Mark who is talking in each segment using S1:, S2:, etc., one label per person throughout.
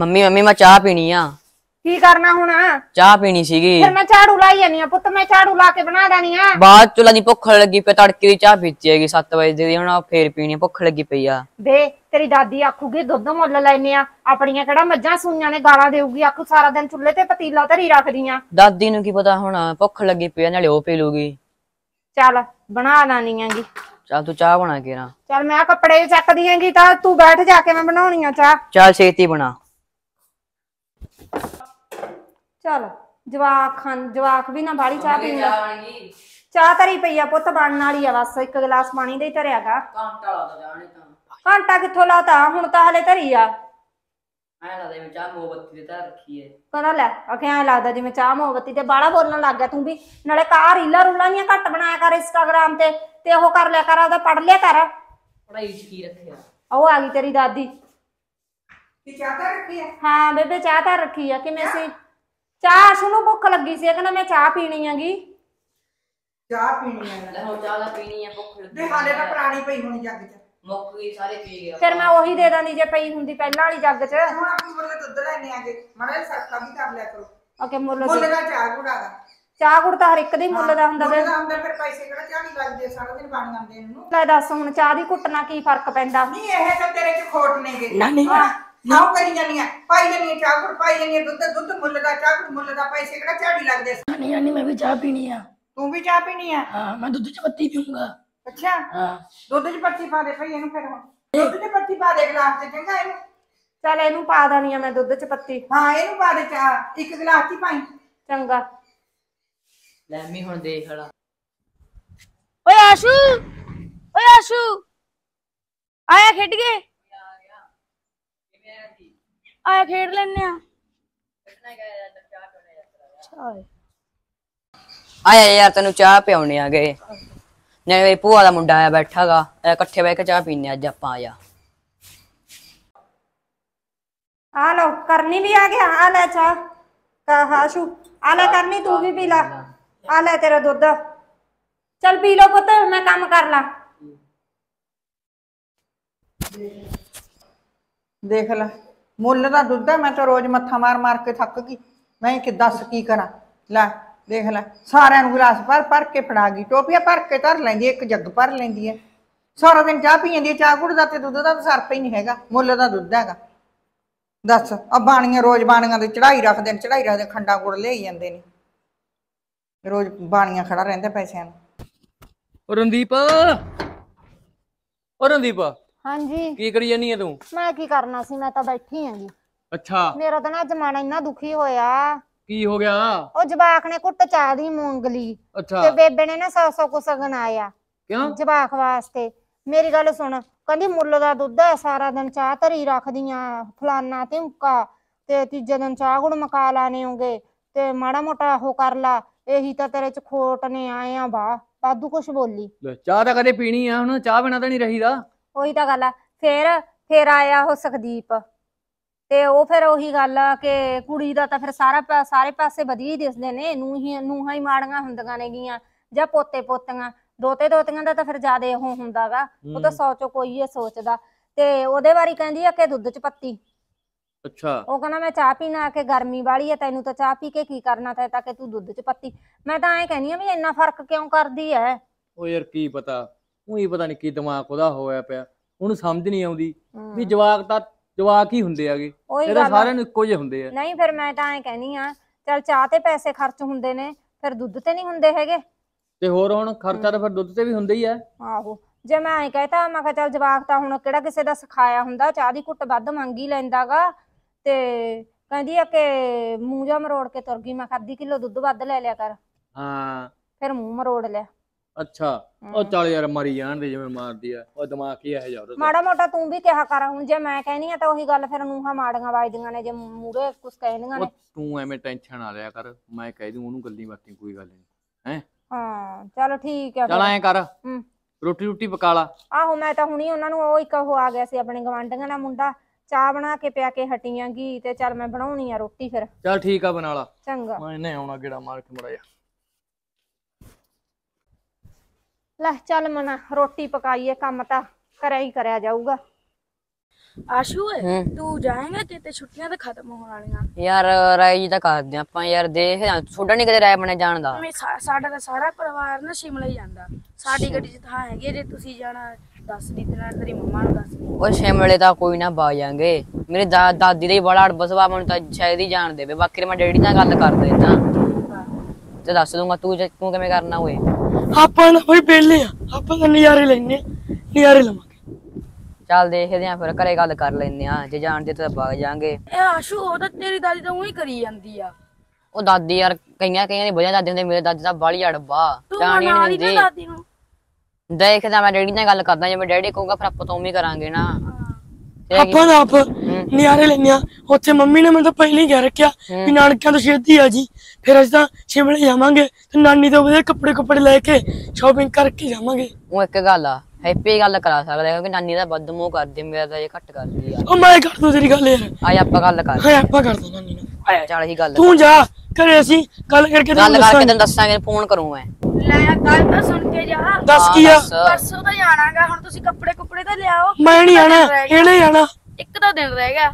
S1: Mummy mummy ਮੈਂ ਚਾਹ ਪੀਣੀ ਆ।
S2: ਕੀ ਕਰਨਾ ਹੁਣ?
S1: ਚਾਹ ਪੀਣੀ ਸੀਗੀ।
S2: ਫਿਰ ਮੈਂ ਝਾੜੂ ਲਾਈ ਜਾਨੀ ਆ ਪੁੱਤ ਮੈਂ ਝਾੜੂ ਲਾ ਕੇ ਬਣਾ ਦੇਣੀ ਆ।
S1: ਬਾਅਦ ਚੁਲਾ ਦੀ ਭੁੱਖ ਲੱਗੀ ਪਈ ਤੜਕੇ ਦੀ ਚਾਹ ਪੀਤੀ ਹੈਗੀ 7 ਵਜੇ ਦੀ ਹੁਣ ਆਹ ਫੇਰ ਪੀਣੀ ਆ, ਭੁੱਖ ਲੱਗੀ ਪਈ ਆ।
S2: ਵੇ ਤੇਰੀ ਦਾਦੀ ਆਖੂਗੀ ਦੁੱਧ ਮੁੱਲ ਲੈਨੇ ਆ। ਆਪਣੀਆਂ ਕਿਹੜਾ ਮੱਝਾਂ ਸੂਈਆਂ ਨੇ ਗਾਲਾਂ ਦੇਊਗੀ ਆਖੂ ਸਾਰਾ ਦਿਨ ਚੁੱਲ੍ਹੇ ਤੇ ਪਤੀਲਾ ਧਰੀ ਰੱਖਦੀਆਂ।
S1: ਦਾਦੀ ਨੂੰ ਕੀ ਪਤਾ ਹੁਣ ਭੁੱਖ ਲੱਗੀ ਪਈ ਆ ਨਾਲੇ ਉਹ ਪੀ ਲੂਗੀ।
S2: ਚੱਲ ਬਣਾ ਲਾਨੀ ਆਂਗੀ
S1: ਚੱਲ ਤੂੰ ਚਾਹ ਬਣਾ ਕੇ ਨਾ।
S2: ਚੱਲ ਮੈਂ ਆਹ ਕੱਪੜੇ ਚੱਕਦੀ ਆਂਗੀ ਤਾਂ ਤੂੰ ਬੈਠ ਜਾ ਕੇ ਮੈਂ ਬਣਾਉਣੀ ਆ ਚਾਹ।
S1: ਚੱਲ ਛੇਤੀ ਬਣਾ।
S2: ਚੱਲ ਜਵਾਕ ਖਾਨ ਜਵਾਕ ਵੀ ਨਾ ਬਾੜੀ ਚਾਹ ਪੀਂਦਾ ਚਾਹ ਧਰੀ ਪਈ ਆ ਪੁੱਤ ਬਣਨ ਵਾਲੀ ਆ ਬਸ ਇੱਕ ਗਲਾਸ ਪਾਣੀ ਦਾ ਹੀ ਧਰਿਆਗਾ।
S1: ਘੰਟਾ ਲਾਦਾ ਜਾਣੇ ਤਾਂ।
S2: ਘੰਟਾ ਕਿੱਥੋਂ ਲਾਤਾ? ਹੁਣ ਤਾਂ ਹਲੇ ਧਰੀ ਆ।
S1: ਐ ਲੱਗਦਾ ਮੈਂ ਚਾਹ ਮੋਮਬੱਤੀ ਦੇ ਤਾਂ ਰੱਖੀ ਏ।
S2: ਕਹਿੰਦਾ ਲੈ ਅਖੇ ਐ ਲੱਗਦਾ ਜਿਵੇਂ ਚਾਹ ਮੋਮਬੱਤੀ ਤੇ ਬਾਲਾ ਬੋਲਣ ਲੱਗ ਗਿਆ ਤੂੰ ਵੀ। ਨਾਲੇ ਕਾ ਰੀਲਾ ਰੂਲਾਂ ਦੀਆਂ ਘੱਟ ਬਣਾਇਆ ਕਰ ਇੰਸਟਾਗ੍ਰਾਮ ਤੇ ਤੇ ਉਹ ਕਰ ਲਿਆ ਕਰ ਉਹਦਾ ਪੜ ਲਿਆ ਕਰ।
S1: ਪੜਾਈ ਚ ਕੀ ਰੱਖਿਆ?
S2: ਉਹ ਆ ਗਈ ਤੇਰੀ ਦਾਦੀ।
S3: ਕੀ ਚਾਹਤਾ ਰੱਖੀ ਹੈ
S2: ਹਾਂ ਬੇਬੇ ਚਾਹ ਤਾਂ ਰੱਖੀ ਆ ਕਿਵੇਂ ਸੀ? ਚਾਹ ਸੁਣੋ ਭੁੱਖ ਲੱਗੀ ਸੀ ਕਹਿੰਦਾ ਮੈਂ ਚਾਹ ਪੀਣੀ ਆਗੀ
S3: ਚਾਹ ਪੀਣੀ ਹੈ।
S1: ਲੈ ਹੁਣ ਚਾਹ ਦਾ ਪੀਣੀ ਆ ਭੁੱਖ
S3: ਤੇ ਹਾਲੇ ਤਾਂ ਪੁਰਾਣੀ ਪਈ ਹੋਣੀ ਜੱਗ 'ਚ।
S1: ਮੁੱਕ ਗਈ ਸਾਰੇ ਪੀ ਗਿਆ
S2: ਫਿਰ ਮੈਂ ਉਹੀ ਦੇ ਦਾਂਦੀ ਜੇ ਪਈ ਹੁੰਦੀ ਪਹਿਲਾਂ ਵਾਲੀ ਜੱਗ 'ਚ।
S3: ਹੁਣ ਆਪਣੀ ਮੁੱਲ ਦੁੱਧ ਲੈਣੇ ਆਗੇ ਮਾੜਾ ਸਸਤਾ ਵੀ ਕਰ ਲਿਆ ਕਰੋ।
S2: ਓਕੇ ਮੁੱਲ
S3: ਮੁੱਲ
S2: ਦੇ।
S3: ਦਾ ਚਾਹ ਗੁੜਾਗਾ
S2: ਚਾਹ ਗੁੜ ਤਾਂ ਹਰ ਇੱਕ ਦੀ ਮੁੱਲ ਦਾ ਹੁੰਦਾ
S3: ਮੁੱਲ
S2: ਵੇ
S3: ਦਾ ਹੁੰਦਾ ਫਿਰ ਪੈਸੇ ਕਿਹੜਾ ਝਾੜੀ ਲੱਗਦੇ ਆ, ਸਾਰਾ ਦਿਨ ਬਣ ਜਾਂਦੇ ਇਹਨੂੰ।
S2: ਲੈ ਦੱਸ ਹੁਣ ਚਾਹ ਦੀ ਘੁੱਟ ਨਾਲ ਕੀ ਫ਼ਰਕ ਪੈਂਦਾ?
S3: ਨਹੀਂ ਇਹ ਤਾਂ ਤੇਰੇ 'ਚ ਖੋਟ ਨੇਗੇ। ਨਾ ਨਹੀਂ। ਨਾ ਕਰੀ ਜਾਨੀ ਆ। ਪਾਈ ਜਾਨੀ ਆ ਚਾਹ ਗੁੜ ਪਾਈ ਜਾਨੀ ਆ ਦੁੱਧ ਦੁੱਧ ਮੁੱਲ ਦਾ ਚਾਹ ਗੁੜ ਮੁੱਲ ਦਾ ਪੈਸੇ ਕਿਹੜਾ ਝਾੜੀ ਲੱਗਦੇ ਆ?
S4: ਨਹੀਂ ਨਹੀਂ ਮੈਂ ਵੀ ਚਾਹ ਪੀਣੀ ਆ।
S3: ਤੂੰ ਵੀ ਚਾਹ ਪੀਣੀ ਆ?
S4: ਹਾਂ ਮੈਂ ਦੁੱਧ ਚ ਪੱਤੀ ਪੀਊਂਗਾ।
S3: ਅੱਛਾ।
S4: ਹਾਂ।
S3: ਦੁੱਧ 'ਚ ਪੱਤੀ ਪਾ ਦੇ ਭਈ ਇਹਨੂੰ ਫਿਰ ਹੁਣ। ਦੁੱਧ 'ਚ ਪੱਤੀ ਪਾ ਦੇ ਗਲਾਸ 'ਚ ਚੰਗਾ ਇਹਨੂੰ।
S2: ਚੱਲ ਇਹਨੂੰ ਪਾ ਦੇਣੀ ਆ ਮੈਂ ਦੁੱਧ 'ਚ ਪੱਤੀ।
S3: ਹਾਂ ਇਹਨੂੰ ਪਾ ਦੇ ਚਾਹ। ਇੱਕ ਗਲਾਸ 'ਚ ਹੀ ਪਾਈ।
S2: ਚੰਗਾ।
S1: ਲੈ ਮੈਂ ਹੁਣ ਦੇਖ ਲਾ।
S4: ਓਏ ਆਸ਼ੂ ਓਏ ਆਸ਼ੂ। ਆਇਆ ਖੇਡ ਗਏ ਆਇਆ ਖੇਡ ਲੈਨੇ ਆ।
S1: ਆਇਆ ਯਾਰ ਤੈਨੂੰ ਚਾਹ ਪਿਆਉਣੇ ਆ ਗਏ। ਨਾਲੇ ਮੇਰੀ ਭੂਆ ਦਾ ਮੁੰਡਾ ਆਇਆ ਬੈਠਾਗਾ ਇਕੱਠੇ ਬਹਿ ਕੇ ਚਾਹ ਪੀਨੇ ਅੱਜ ਆਪਾਂ ਆਇਆ
S2: ਆ ਲਓ ਕਰਨੀ ਵੀ ਆ ਗਿਆ ਆ ਲੈ ਚਾਹ। ਕਾ ਹਾਸ਼ੂ ਆ ਲੈ ਕਰਨੀ ਤੂੰ ਵੀ ਪੀ ਲੈ। ਆ ਲੈ ਤੇਰਾ ਦੁੱਧ। ਚੱਲ ਪੀ ਲਓ ਪੁੱਤ ਮੈਂ ਕੰਮ ਕਰ ਲਾ।
S3: ਦੇਖ ਲੈ। ਮੁੱਲ ਦਾ ਦੁੱਧ ਹੈ ਮੈਂ ਤਾਂ ਰੋਜ਼ ਮੱਥਾ ਮਾਰ ਮਾਰ ਕੇ ਥੱਕ ਗਈ। ਮੈਂ ਕਿ ਦੱਸ ਕੀ ਕਰਾਂ? ਲੈ ਦੇਖ ਲੈ ਸਾਰਿਆਂ ਨੂੰ ਗਲਾਸ ਭਰ ਭਰ ਕੇ ਫੜਾ ਗਈ ਟੋਪੀਆਂ ਭਰ ਕੇ ਧਰ ਲੈਂਦੀ ਹੈ, ਇੱਕ ਜੱਗ ਭਰ ਲੈਂਦੀ ਹੈ ਸਾਰਾ ਦਿਨ ਚਾਹ ਪੀ ਜਾਂਦੀ ਹੈ ਚਾਹ ਗੁੜ ਦਾ ਤੇ ਦੁੱਧ ਦਾ ਤਾਂ ਸਰਪ ਹੀ ਨਹੀਂ ਹੈਗਾ ਮੁੱਲ ਦਾ ਦੁੱਧ ਹੈਗਾ। ਦੱਸ ਆ ਬਾਣੀਆਂ ਰੋਜ਼ ਬਾਣੀਆਂ ਦੇ ਚੜਾਈ ਰੱਖਦੇ ਨੇ ਚੜਾਈ ਰੱਖਦੇ ਨੇ, ਖੰਡਾ ਗੁੜ ਲਿਆਈ ਜਾਂਦੇ ਨੇ। ਰੋਜ਼ ਬਾਣੀਆਂ ਖੜਾ ਰਹਿੰਦਾ ਪੈਸਿਆਂ ਨੂੰ।
S5: ਓ ਰਣਦੀਪ ਓ ਰਣਦੀਪ।
S2: ਹਾਂਜੀ।
S5: ਕੀ ਕਰੀ ਜਾਨੀ ਆ ਤੂੰ?
S2: ਮੈਂ ਕੀ ਕਰਨਾ ਸੀ ਮੈਂ ਤਾਂ ਬੈਠੀ ਆਂਗੀ
S5: ਅੱਛਾ।
S2: ਮੇਰਾ ਤਾਂ ਨਾ ਜਮਾਨਾ ਇੰਨਾ ਦੁਖੀ ਹੋਇਆ।
S5: ਕੀ ਹੋ ਗਿਆ?
S2: ਉਹ ਜਵਾਕ ਨੇ ਕੁੱਟ ਚਾਹ ਦੀ ਮੂੰਗਲੀ ਤੇ
S5: ਅੱਛਾ।
S2: ਬੇਬੇ ਨੇ ਨਾ ਸੌ ਸੌ ਕੁ ਸਗਨ ਆਇਆ।
S5: ਕਿਉਂ?
S2: ਜਵਾਕ ਵਾਸਤੇ। ਮੇਰੀ ਗੱਲ ਸੁਣ ਕਹਿੰਦੀ ਮੁੱਲ ਦਾ ਦੁੱਧ ਹੈ ਸਾਰਾ ਦਿਨ ਚਾਹ ਧਰੀ ਰੱਖਦੀਆਂ ਫਲਾਨਾ ਤੇ ਉਕਾ ਤੇ ਤੀਜੇ ਦਿਨ ਚਾਹ ਗੁੜ ਮਕਾ ਲਾਣੇ ਹੋਗੇ ਤੇ ਮਾੜਾ ਮੋਟਾ ਉਹ ਕਰ ਲਾ। ਇਹੀ ਤਾਂ ਤੇਰੇ ਚ ਖੋਟ ਨੇ ਆਏ ਆ ਬਾ ਵਾਧੂ ਕੁਛ ਬੋਲੀ।
S5: ਲੈ, ਚਾਹ ਤਾਂ ਕਦੇ ਪੀਣੀ ਆ ਹੁਣ ਚਾਹ ਬਿਨਾਂ ਤਾਂ ਨਹੀਂ ਰਹੀਦਾ।
S2: ਉਹੀ ਤਾਂ ਗੱਲ ਆ ਫੇਰ ਫੇਰ ਆਇਆ ਉਹ ਸੁਖਦੀਪ। ਤੇ ਉਹ ਫਿਰ ਉਹੀ ਗੱਲ ਆ ਕਿ ਕੁੜੀ ਦਾ ਤਾਂ ਫਿਰ ਸਾਰਾ ਪਾ- ਸਾਰੇ ਪਾਸੇ ਵਧੀਆ ਹੀ ਦਿਸਦੇ ਨੇ ਨੂੰ ਹੀ ਨੂੰਹਾਂ ਹੀ ਮਾੜੀਆਂ ਹੁੰਦੀਆਂ ਨੇਗੀਆਂ ਜਾਂ ਪੋਤੇ ਪੋਤੀਆਂ। ਦੋਤੇ ਦੋਤੀਆਂ ਦਾ ਤਾਂ ਫਿਰ ਜ਼ਿਆਦਾ ਉਹ ਹੁੰਦਾਗਾ ਉਹ ਤਾਂ
S5: ਹੂੰ,
S2: ਸੌ ਚੋਂ ਕੋਈ ਇਹ ਸੋਚਦਾ। ਤੇ ਉਹਦੇ ਬਾਰੇ ਕਹਿੰਦੀ ਆ ਕਿ ਦੁੱਧ ਚ ਪੱਤੀ।
S5: ਅੱਛਾ।
S2: ਉਹ ਕਹਿੰਦਾ ਮੈਂ ਚਾਹ ਪੀਣਾ ਕਿ ਗਰਮੀ ਵਾਲੀ ਹੈ ਤੈਨੂੰ ਤਾਂ ਚਾਹ ਪੀ ਕੇ ਕੀ ਕਰਨਾ ਤੈ ਤਾਂ ਕਿ ਤੂੰ ਦੁੱਧ ਚ ਪੱਤੀ। ਮੈਂ ਤਾਂ ਐਂ ਕਹਿੰਦੀ ਆ ਵੀ ਇੰਨਾ ਫ਼ਰਕ ਕਿਉਂ ਕਰਦੀ ਐ?
S5: ਉਹ ਯਾਰ ਕੀ ਪਤਾ। ਉਹੀ ਪਤਾ ਨਹੀਂ ਕੀ ਦਿਮਾਗ ਉਹਦਾ ਹੋਇਆ ਪਿਆ ਉਹਨੂੰ ਸਮਝ ਨਹੀਂ ਆਉਂਦੀ ਵੀ ਜਵਾਕ ਤਾਂ ਜਵਾਕ ਹੀ ਹੁੰਦੇ ਆਗੇ
S2: ਉਹੀ
S5: ਇਹ ਤਾਂ
S2: ਗੱਲ ਆ।
S5: ਸਾਰਿਆਂ ਨੂੰ ਇੱਕੋ ਜਿਹੇ ਹੁੰਦੇ ਆ।
S2: ਨਹੀਂ ਫਿਰ ਮੈਂ ਤਾਂ ਐਂ ਕਹਿੰਦੀ ਆ ਚਲ ਚਾਹ ਤੇ ਪੈਸੇ ਖਰਚ ਹੁੰਦੇ ਨੇ ਫਿਰ ਦੁੱਧ ਤੇ ਨਹੀਂ ਹੁੰਦੇ ਹੈਗੇ।
S5: ਤੇ ਹੋਰ ਹੁਣ ਖਰਚਾ ਤਾਂ ਫਿਰ ਦੁੱਧ ਤੇ ਵੀ ਹੁੰਦਾ ਹੀ ਆ।
S2: ਆਹੋ ਜੇ ਮੈਂ ਐਂ ਕਹਤਾ ਮੈਂ ਕਿਹਾ ਚੱਲ ਜਵਾਕ ਤਾਂ ਹੁਣ ਕਿਹੜਾ ਕਿਸੇ ਦਾ ਸਿਖਾਇਆ ਹੁੰਦਾ ਚਾਹ ਦੀ ਘੁੱਟ ਵੱਧ ਮੰਗੀ ਲੈਂਦਾਗਾ। ਤੇ ਕਹਿੰਦੀ ਆ ਕਿ ਮੂੰਹ ਜਾ ਮਰੋੜ ਕੇ ਤੁਰ ਗਈ ਮੈਂ ਕਿਹਾ ਅੱਧੀ ਕਿਲੋ ਦੁੱਧ ਵੱਧ ਲੈ ਲਿਆ ਕਰ।
S5: ਹਾਂ।
S2: ਫਿਰ ਮੂੰਹ ਮਰੋੜ ਲਿਆ।
S5: ਅੱਛਾ ਉਹ ਚੱਲ ਯਾਰ ਮਰੀ ਜਾਣ ਦੇ ਜਿਵੇਂ ਮਾਰਦੀ ਆ। ਉਹ ਦਿਮਾਗ ਹੀ ਇਹ ਜਾ ਉਹਦਾ।
S2: ਮਾੜਾ ਮੋਟਾ ਤੂੰ ਵੀ ਕਿਹਾ ਕਰ ਹੁਣ ਜੇ ਮੈਂ ਕਹਿਨੀ ਆ ਤਾਂ ਉਹੀ ਗੱਲ ਫਿਰ ਨੂੰਹਾਂ ਮਾੜੀਆਂ ਵੱਜਦੀਆਂ ਨੇ ਜੇ ਮੂਰੇ ਕੁਛ ਕਹਿਣੀਆਂ
S5: ਉਹ
S2: ਨੇ।
S5: ਤੂੰ ਐਵੇਂ ਟੈਨਸ਼ਨ ਨਾ ਲਿਆ ਕਰ ਮੈਂ ਕਹਿ ਦੂੰ ਉਹਨੂੰ ਗੱਲੀ ਬਾਤੀ ਕੋਈ ਗੱਲ ਨਹੀਂ
S2: ਹਾਂ? ਚਲ ਠੀਕ ਆ
S5: ਚੱਲ
S2: ਫਿਰ।
S5: ਐਂ ਕਰ
S2: ਹੂੰ।
S5: ਰੋਟੀ ਰੋਟੀ ਪਕਾ ਲਾ।
S2: ਆਹੋ ਮੈਂ ਤਾਂ ਹੁਣੀ ਉਹਨਾਂ ਨੂੰ ਉਹ ਇੱਕ ਉਹ ਆ ਗਿਆ ਸੀ ਆਪਣੇ ਗਵਾਂਢੀਆਂ ਦਾ ਮੁੰਡਾ। ਚਾਹ ਬਣਾ ਕੇ ਪਿਆ ਕੇ ਹਟੀਆਂਗੀ ਤੇ ਚੱਲ ਮੈਂ ਬਣਾਉਣੀ ਆ ਰੋਟੀ ਫਿਰ।
S5: ਚੱਲ ਠੀਕ ਆ ਬਣਾ ਲਾ।
S2: ਚੰਗਾ।
S5: ਮੈਂ ਇਹਨੇ ਆਉਣਾ ਗੇੜਾ ਮਾਰ ਕੇ ਮੜਾ ਜਾ।
S2: ਲੈ ਚੱਲ ਮਨਾ ਰੋਟੀ ਪਕਾਈਏ ਕੰਮ ਤਾਂ ਕਰਿਆ ਹੀ ਕਰਿਆ ਜਾਊਗਾ।
S4: ਆਸ਼ੂ
S1: ਹੂੰ।
S4: ਤੂੰ ਜਾਏਂਗਾ ਤੇ ਤੇ ਛੁੱਟੀਆਂ ਤਾਂ ਖਤਮ ਹੋਣ ਵਾਲੀਆਂ।
S1: ਯਾਰ ਰਾਏ ਜੀ ਤਾਂ ਕਰਦੇ ਆਂ ਆਪਾਂ ਯਾਰ ਦੇਖ ਛੋਡਾ ਨਹੀਂ ਕਦੇ ਰਾਏ ਬਣੇ ਜਾਣ ਦਾ।
S4: ਮੈਂ ਸਾ- ਸਾਡਾ ਤਾਂ ਸਾਰਾ ਪਰਿਵਾਰ ਨਾ ਸ਼ਿਮਲਾ ਹੀ ਜਾਂਦਾ। ਸਾਡੀ ਗੱਡੀ 'ਚ ਥਾਂ ਹੈਗੀ ਜੇ ਤੁਸੀਂ ਜਾਣਾ ਦੱਸ ਦੀ ਤੇ ਨਾਲ ਤੇਰੀ ਮੰਮਾ ਨੂੰ ਦੱਸ ਦੀ।
S1: ਉਹ ਸ਼ਿਮਲੇ ਤਾਂ ਕੋਈ ਨਾ ਪਾ ਜਾਾਂਗੇ ਮੇਰੇ ਦਾ- ਦਾਦੀ ਦਾ ਹੀ ਬੜਾ ਅੜਬ ਸੁਭਾਅ ਮੈਨੂੰ ਤਾਂ ਸ਼ਾਇਦ ਹੀ ਜਾਣ ਦੇਵੇ। ਬਾਕੀ ਮੈਂ ਡੈਡੀ ਨਾਲ ਗੱਲ ਕਰ ਦੇਣਾ ਤੇ ਦੱਸ ਦੂੰਗਾ ਤੂੰ ਜੇ- ਤੂੰ ਕਿਵੇਂ ਕਰਨਾ ਓਏ?
S6: ਆਪਾਂ ਨਾ ਬਈ ਬੇਲੇ ਆ। ਆਪਾਂ ਤਾਂ ਨਜ਼ਾਰੇ ਲੈਣੇ ਨਜ਼ਾਰੇ ਲਵਾਂਗੇ।
S1: ਚੱਲ ਦੇਖਦੇ ਆਂ ਫਿਰ ਘਰੇ ਗੱਲ ਕਰ ਲੈਨੇ ਆ। ਜੇ ਜਾਣਦੇ ਤਾਂ ਵਗ ਜਾਾਂਗੇ।
S4: ਇਹ ਆਸ਼ੂ ਉਹ ਤਾਂ ਤੇਰੀ ਦਾਦੀ ਤਾਂ ਉਹੀ ਕਰੀ ਜਾਂਦੀ ਆ।
S1: ਉਹ ਦਾਦੀ ਯਾਰ ਕਈਆਂ ਕਈਆਂ ਦੀ ਵਜ੍ਹਾ ਦਾਦੀ ਹੁੰਦੇ ਮੇਰੇ ਦਾਦੀ ਦਾ ਬਾਲੀ ਅੜਬਾ।
S4: ਤੂੰ
S1: ਜਾਣ
S4: ਮਨਾ
S1: ਨਹੀਂ
S4: ਲਈ ਨਾ
S1: ਦਿੰਦੀ
S4: ਦਾਦੀ ਨੂੰ।
S1: ਦੇਖਦਾ ਮੈਂ ਡੈਡੀ ਨਾਲ ਗੱਲ ਕਰਦਾ ਜੇ ਮੈਂ ਡੈਡੀ ਕਹੂੰਗਾ ਫਿਰ ਆਪਾਂ ਤੋਂ ਉਵੇਂ ਹੀ ਕਰਾਂਗੇ ਨਾ।
S6: ਆਪਾਂ ਤਾਂ ਆਪ ਨਜ਼ਾਰੇ ਲੈਣੇ ਆ। ਉੱਥੇ ਮੰਮੀ ਨੇ ਮੈਨੂੰ ਤਾਂ ਪਹਿਲਾਂ ਹੀ ਕਹਿ ਰੱਖਿਆ ਵੀ ਨਾਨਕਿਆਂ ਤੋਂ ਛੇਤੀ ਆ ਜੀ। ਫਿਰ ਅਸੀਂ ਤਾਂ ਸ਼ਿਮਲੇ ਜਾਵਾਂਗੇ ਤੇ ਨਾਨੀ ਤੋਂ ਵਧੀਆ ਕੱਪੜੇ ਕੁੱਪੜੇ ਲੈ ਕੇ ਸ਼ਾਪਿੰਗ ਕਰਕੇ ਜਾਵਾਂਗੇ।
S1: ਉਹ ਇੱਕ ਗੱਲ ਆ ਹੈਪੀ ਗੱਲ ਕਰਾ ਸਕਦਾ ਕਿਉਂਕਿ ਨਾਨੀ ਦਾ ਵੱਧ ਮੂੰਹ ਕਰਦੀ ਮੇਰਾ ਤਾਂ ਇਹ ਘੱਟ ਕਰਦੀ ਆ।
S6: ਉਹ ਮੈਂ ਕਰ ਦੂੰ ਤੇਰੀ ਗੱਲ ਯਾਰ।
S1: ਆਜ ਆਪਾਂ ਗੱਲ ਕਰ।
S6: ਹਾਂ ਆਪਾਂ ਕਰ ਦਾਂ ਨਾਨੀ ਨੂੰ
S1: ਚੱਲ ਹੀ ਗੱਲ
S6: ਤੂੰ ਜਾ ਘਰੇ ਅਸੀਂ ਗੱਲ ਕਰਕੇ
S1: ਗੱਲ
S6: ਤੈਨੂੰ
S1: ਕਰਕੇ
S6: ਦੱਸਾਂਗੇ।
S1: ਤੈਨੂੰ ਦੱਸਾਂਗੇ ਫੋਨ ਕਰੂੰ ਮੈਂ।
S4: ਲੈ ਗੱਲ ਤਾਂ ਸੁਣ ਕੇ ਜਾ।
S6: ਦੱਸ ਕੀ ਆ।
S4: ਪਰਸੋਂ ਤਾਂ ਜਾਣਾਗਾ ਹੁਣ ਤੁਸੀਂ ਕੱਪੜੇ ਕੁੱਪੜੇ ਤਾਂ ਲਿਆਓ।
S6: ਮੈਂ ਨਹੀਂ ਆਣਾ। ਇਹਨੇ ਜਾਣਾ
S4: ਇੱਕ ਤਾਂ ਦਿਨ ਰਹਿ ਗਿਆ।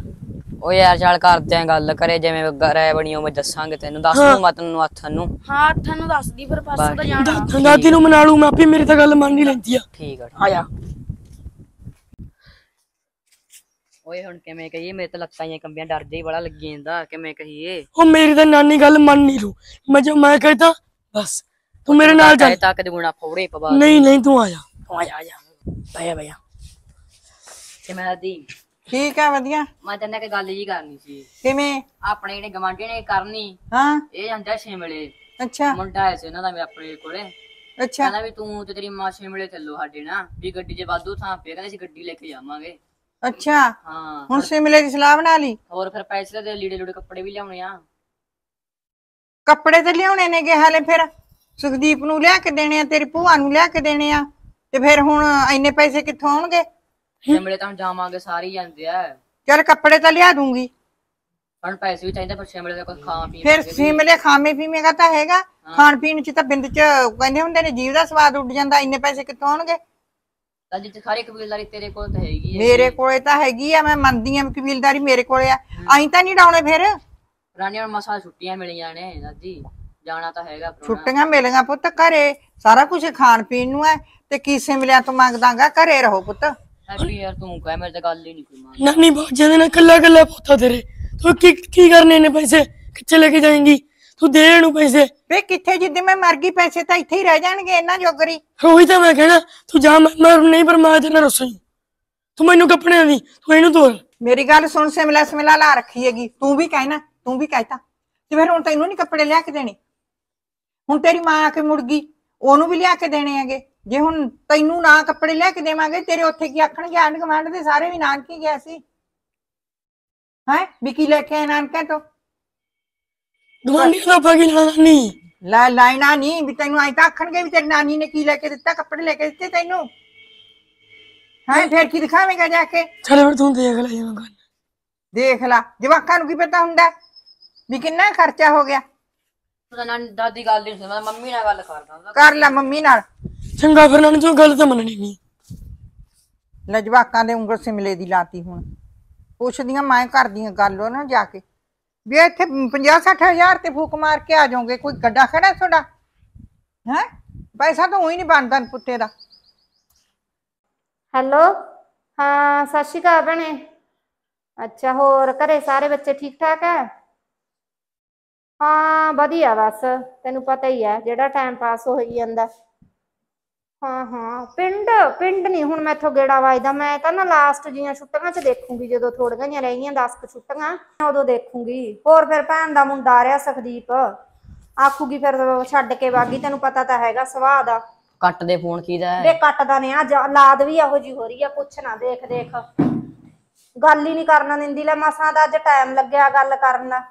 S1: ਉਹ ਯਾਰ ਚੱਲ ਕਰਦੇ ਆਂ ਗੱਲ ਕਰੇ ਜਿਵੇਂ ਰਹਿ ਬਣੀ ਉਹ ਮੈਂ ਦੱਸਾਂਗੇ ਤੈਨੂੰ। ਦੱਸ ਦੂੰ ਮੈਂ ਤੈਨੂੰ ਹੱਥ ਨੂੰ।
S4: ਹਾਂ ਤੁਹਾਨੂੰ ਦੱਸਦੀ ਫਿਰ ਪਰਸੋਂ ਤਾਂ ਜਾਣਾ।
S6: ਦਾਦੀ ਨੂੰ ਮਨਾ ਲੂ ਮੈਂ ਆਪੇ ਮੇਰੀ ਤਾਂ ਗੱਲ ਮੰਨ ਹੀ ਲੈਂਦੀ ਆ।
S1: ਠੀਕ ਆ
S6: ਆ। ਜਾ
S1: ਓਏ ਹੁਣ ਕਿਵੇਂ ਕਹੀਏ ਮੇਰੇ ਤਾਂ ਲੱਤਾਂ ਜਾਂ ਕੰਬੀਆਂ ਡਰ ਜਾਈ ਬੜਾ ਲੱਗੀ ਜਾਂਦਾ ਕਿਵੇਂ ਕਹੀਏ?
S6: ਉਹ ਮੇਰੀ ਤਾਂ ਨਾਨੀ ਗੱਲ ਮੰਨ ਨਹੀਂ ਲੂ ਮੈਂ ਜੋ ਮੈਂ ਕਹਿਤਾ ਬਸ ਤੂੰ ਮੇਰੇ ਨਾਲ ਚੱਲ।
S1: ਤੱਕ ਦੇ ਗੁਣਾ ਫੋੜੇ ਪਵਾ
S6: ਨਹੀਂ ਨਹੀਂ ਤੂੰ ਆ ਜਾ। ਤੂੰ ਆ ਜਾ ਆ ਜਾ। ਬਈਆ ਬਈਆ
S1: ਤੇ ਮੈਂ ਦੀ
S3: ਠੀਕ ਹੈ ਵਧੀਆ।
S1: ਮੈਂ ਤੇਰੇ ਨਾਲ ਇੱਕ ਗੱਲ ਜੀ ਕਰਨੀ ਸੀ।
S3: ਕਿਵੇਂ?
S1: ਆਪਣੇ ਜਿਹੜੇ ਗਵਾਂਢੀ ਨੇ ਕਰਨੀ।
S3: ਹਾਂ।
S1: ਇਹ ਜਾਂਦਾ ਸ਼ਿਮਲੇ
S3: ਅੱਛਾ।
S1: ਮੁੰਡਾ ਆਇਆ ਸੀ ਉਹਨਾਂ ਦਾ ਮੇਰੇ ਆਪਣੇ ਕੋਲੇ।
S3: ਅੱਛਾ।
S1: ਕਹਿੰਦਾ ਵੀ ਤੂੰ ਤੇ ਤੇਰੀ ਮਾਂ ਸ਼ਿਮਲੇ ਚੱਲੋ ਸਾਡੇ ਨਾਲ ਵੀ ਗੱਡੀ 'ਚ ਵਾਧੂ ਥਾਂ ਪਿਆ ਕਹਿੰਦੇ ਅਸੀਂ ਗੱਡੀ ਲੈ ਕੇ ਜਾਵਾਂਗੇ।
S3: ਅੱਛਾ।
S1: ਹਾਂ
S3: ਹੁਣ ਸਿਮਲੇ ਦੀ ਸਲਾਹ ਬਣਾ ਲਈ?
S1: ਹੋਰ ਫਿਰ ਪੈਸੇ ਦੇ ਲੀੜੇ ਲੂੜੇ ਕੱਪੜੇ ਵੀ ਲਿਆਉਣੇ ਆ।
S3: ਕੱਪੜੇ ਤੇ ਲਿਆਉਣੇ ਨੇਗੇ ਹਾਲੇ ਫਿਰ। ਸੁਖਦੀਪ ਨੂੰ ਲਿਆ ਕੇ ਦੇਣੇ ਆ ਤੇਰੀ ਭੂਆ ਨੂੰ ਲਿਆ ਕੇ ਦੇਣੇ ਆ। ਤੇ ਫਿਰ ਹੁਣ ਇੰਨੇ ਪੈਸੇ ਕਿੱਥੋਂ ਆਉਣਗੇ?
S1: ਸ਼ਿਮਲੇ ਤਾਂ ਹੁਣ ਜਾਵਾਂਗੇ ਸਾਰੇ ਹੀ ਜਾਂਦੇ ਆ।
S3: ਚਲ ਕੱਪੜੇ ਤਾਂ ਲਿਆ ਦੂੰਗੀ।
S1: ਹੁਣ ਪੈਸੇ ਵੀ ਚਾਹੀਦੇ ਪਰ ਸ਼ਿਮਲੇ ਦਾ ਕੁਝ ਖਾਣ ਪੀਣ
S3: ਫਿਰ ਸਿਮਲੇ ਖਾਮੇ ਪੀਵੇਂਗਾ ਤਾਂ ਹੈਗਾ। ਖਾਣ ਪੀਣ ਚ ਤਾਂ ਬਿੰਦ ਚ ਕਹਿੰਦੇ ਹੁੰਦੇ ਨੇ ਜੀਵ ਦਾ ਸਵਾਦ ਉੱਡ ਜਾਂਦਾ ਇੰਨੇ ਪੈਸੇ ਕਿੱਥੋਂ ਆਉਣਗੇ?
S1: ਤਾਂ ਜਿੱਥੇ ਸਾਰੀ ਕਬੀਲਦਾਰੀ ਤੇਰੇ ਕੋਲ ਤਾਂ ਹੈਗੀ ਹੈ
S3: ਮੇਰੇ ਕੋਲੇ ਤਾਂ ਹੈਗੀ ਆ ਮੈਂ ਮੰਨਦੀ ਆ ਕਬੀਲਦਾਰੀ ਮੇਰੇ ਕੋਲੇ ਆ। ਆਈ ਤਾਂ ਨਹੀਂ ਡਾਉਣੇ ਫਿਰ।
S1: ਰਾਣੀ ਹੁਣ ਮਸਾ ਛੁੱਟੀਆਂ ਮਿਲੀਆਂ ਨੇ ਦਾਦੀ। ਜਾਣਾ ਤਾਂ ਹੈਗਾ ਪ੍ਰਾਹੁਣਾ।
S3: ਛੁੱਟੀਆਂ ਮਿਲੀਆਂ ਪੁੱਤ ਘਰੇ। ਸਾਰਾ ਕੁਝ ਖਾਣ ਪੀਣ ਨੂੰ ਹੈ ਤੇ ਕੀ ਸਿਮਲਿਆਂ ਤੋਂ ਮੰਗਦਾਗਾ? ਘਰੇ ਰਹੋ ਪੁੱਤ।
S1: ਹੈਪੀ ਯਾਰ ਤੂੰ ਕਹਿ ਮੇਰੇ ਤੇ ਗੱਲ ਹੀ ਨਹੀਂ ਕੋਈ ਮੰਨ
S6: ਨਾਨੀ ਬਹੁਤ ਨੇ ਕੱਲਾ ਕੱਲਾ ਪੁੱਤਾ ਤੇਰੇ। ਤੂੰ ਕੀ ਕੀ ਕਰਨੇ ਨੇ ਪੈਸੇ? ਕਿੱਥੇ ਲੈ ਕੇ ਜਾਏਂਗੀ? ਤੂੰ ਦੇ ਇਹਨੂੰ ਪੈਸੇ।
S3: ਵੇ ਕਿੱਥੇ ਜਿੱਦੇ ਮੈਂ ਮਰ ਗਈ ਪੈਸੇ ਤਾਂ ਇੱਥੇ ਹੀ ਰਹਿ ਜਾਣਗੇ ਇਹਨਾਂ ਜੋਗਰੀ।
S6: ਉਹੀ ਤਾਂ ਮੈਂ ਕਹਿਣਾ ਤੂੰ ਜਾ ਮੈਂ ਮੈਂ ਨਹੀਂ ਪਰ ਮੈਂ ਨਾਲ ਰਸੋਈ। ਤੂੰ ਮੈਨੂੰ ਕੱਪੜਿਆਂ ਦੀ ਤੂੰ ਇਹਨੂੰ ਤੋਰ
S3: ਮੇਰੀ ਗੱਲ ਸੁਣ ਸਿਮਲਾ ਸਿਮਲਾ ਲਾ ਰੱਖੀ ਹੈਗੀ। ਤੂੰ ਵੀ ਕਹਿਣਾ ਤੂੰ ਵੀ ਕਹਿਤਾ ਤੇ। ਫਿਰ ਹੁਣ ਤੈਨੂੰ ਨਹੀਂ ਕੱਪੜੇ ਲਿਆ ਕੇ ਦੇਣੇ। ਹੁਣ ਤੇਰੀ ਮਾਂ ਆ ਕੇ ਮੁੜ ਗਈ ਉਹਨੂੰ ਵੀ ਲਿਆ ਕੇ ਦੇਣੇ ਹੈਗੇ। ਜੇ ਹੁਣ ਤੈਨੂੰ ਨਾ ਕੱਪੜੇ ਲਿਆ ਕੇ ਦੇਵਾਂਗੇ ਤੇਰੇ ਉੱਥੇ ਕੀ ਆਖਣਗੇ? ਆਂਢ ਗੁਆਂਢ ਦੇ ਸਾਰੇ ਵੀ ਨਾਨਕੀ ਗਿਆ ਸੀ। ਹੈ? ਵੀ ਕੀ ਲੈ ਕੇ ਆਏ ਨਾਨਕਿਆਂ ਤੋਂ?
S6: ਗਵਾਂਢੀ ਦਾ ਪਾਗੀ ਲੈਣਾ ਨਾਨੀ।
S3: ਲੈ ਲੈਣਾ ਨਹੀਂ ਵੀ ਤੈਨੂੰ ਐਂ ਤਾਂ ਆਖਣਗੇ ਵੀ ਤੇਰੀ ਨਾਨੀ ਨੇ ਕੀ ਲੈ ਕੇ ਦਿੱਤਾ ਕੱਪੜੇ ਲੈ ਕੇ ਦਿੱਤੇ ਤੈਨੂੰ। ਹੈ ਫਿਰ ਕੀ ਦਿਖਾਵੇਂਗਾ ਜਾ ਕੇ?
S6: ਚੱਲ ਫਿਰ ਤੂੰ ਦੇਖ ਲੈ ਜਿਵੇਂ ਗੱਲ।
S3: ਦੇਖ ਲਾ ਜਵਾਕਾਂ ਨੂੰ ਕੀ ਪਤਾ ਹੁੰਦਾ? ਵੀ ਕਿੰਨਾ ਖਰਚਾ ਹੋ ਗਿਆ।
S1: ਨਾਨੀ ਦਾਦੀ ਗੱਲ ਨਹੀਂ ਸੁਣਦਾ ਮੰਮੀ ਨਾਲ ਗੱਲ ਕਰਦਾ
S3: ਕਰ ਲੈ ਮੰਮੀ ਨਾਲ।
S6: ਚੰਗਾ ਫਿਰ ਨਾਨੀ ਤੂੰ ਗੱਲ ਤਾਂ ਮੰਨਣੀ ਨਹੀਂ।
S3: ਲੈ ਜਵਾਕਾਂ ਦੇ ਉਂਗਲ ਸਿਮਲੇ ਦੀ ਲਾਤੀ ਹੁਣ। ਪੁੱਛਦੀਆਂ ਮੈਂ ਕਰਦੀਆਂ ਗੱਲ ਉਹਨਾਂ ਜਾ ਕੇ। ਵੀ ਇੱਥੇ 50 60 ਤੇ ਫੂਕ ਮਾਰ ਕੇ ਆ ਜਾਓਗੇ, ਕੋਈ ਗੱਡਾ ਖੜਾ ਤੁਹਾਡਾ? ਹੈ? ਪੈਸਾ ਤਾਂ ਉਹੀ ਨਹੀਂ ਬਣਦਾ ਪੁੱਤੇ ਦਾ।
S2: ਹੈਲੋ? ਹਾਂ, ਸਤਿ ਸ਼੍ਰੀ ਅਕਾਲ ਭੈਣੇ। ਅੱਛਾ, ਹੋਰ ਘਰੇ ਸਾਰੇ ਬੱਚੇ ਠੀਕ ਠਾਕ ਹੈ ਹਾਂ, ਵਧੀਆ ਬਸ, ਤੈਨੂੰ ਪਤਾ ਹੀ ਹੈ ਜਿਹੜਾ ਟਾਈਮ ਪਾਸ ਹੋਈ ਜਾਂਦਾ। ਹਾਂ ਹਾਂ। ਪਿੰਡ ਪਿੰਡ ਨਹੀਂ ਹੁਣ ਮੈਥੋਂ ਗੇੜਾ ਵੱਜਦਾ। ਮੈਂ ਤਾਂ ਨਾ ਲਾਸਟ ਜੀਆਂ ਛੁੱਟੀਆਂ 'ਚ ਦੇਖੂੰਗੀ ਜਦੋਂ ਥੋੜੀਆਂ ਜਿਹੀਆਂ ਰਹਿ ਗਈਆਂ 10 ਕੁ ਛੁੱਟੀਆਂ ਉਦੋਂ ਦੇਖੂੰਗੀ। ਹੋਰ ਫਿਰ ਭੈਣ ਦਾ ਮੁੰਡਾ ਆ ਰਿਹਾ ਸੁਖਦੀਪ। ਆਖੂਗੀ ਫਿਰ ਛੱਡ ਕੇ ਵਾਗੀ ਤੈਨੂੰ ਪਤਾ ਤਾਂ ਹੈਗਾ ਸੁਭਾਅ ਦਾ।
S1: ਕੱਟ ਦੇ ਫੋਨ ਕੀਦਾ ਹੈ?
S2: ਵੇ ਕੱਟਦਾ ਨੇ ਆ ਲਾਦ ਵੀ ਇਹੋ ਜੀ ਹੋ ਰਹੀ ਆ ਪੁੱਛ ਨਾ ਦੇਖ ਦੇਖ। ਗੱਲ ਹੀ ਨਹੀਂ ਕਰਨ ਦਿੰਦੀ ਲੈ ਮਸਾਂ ਦਾ ਅੱਜ ਟਾਈਮ ਲੱਗਿਆ ਗੱਲ ਕਰਨ। ਦਾ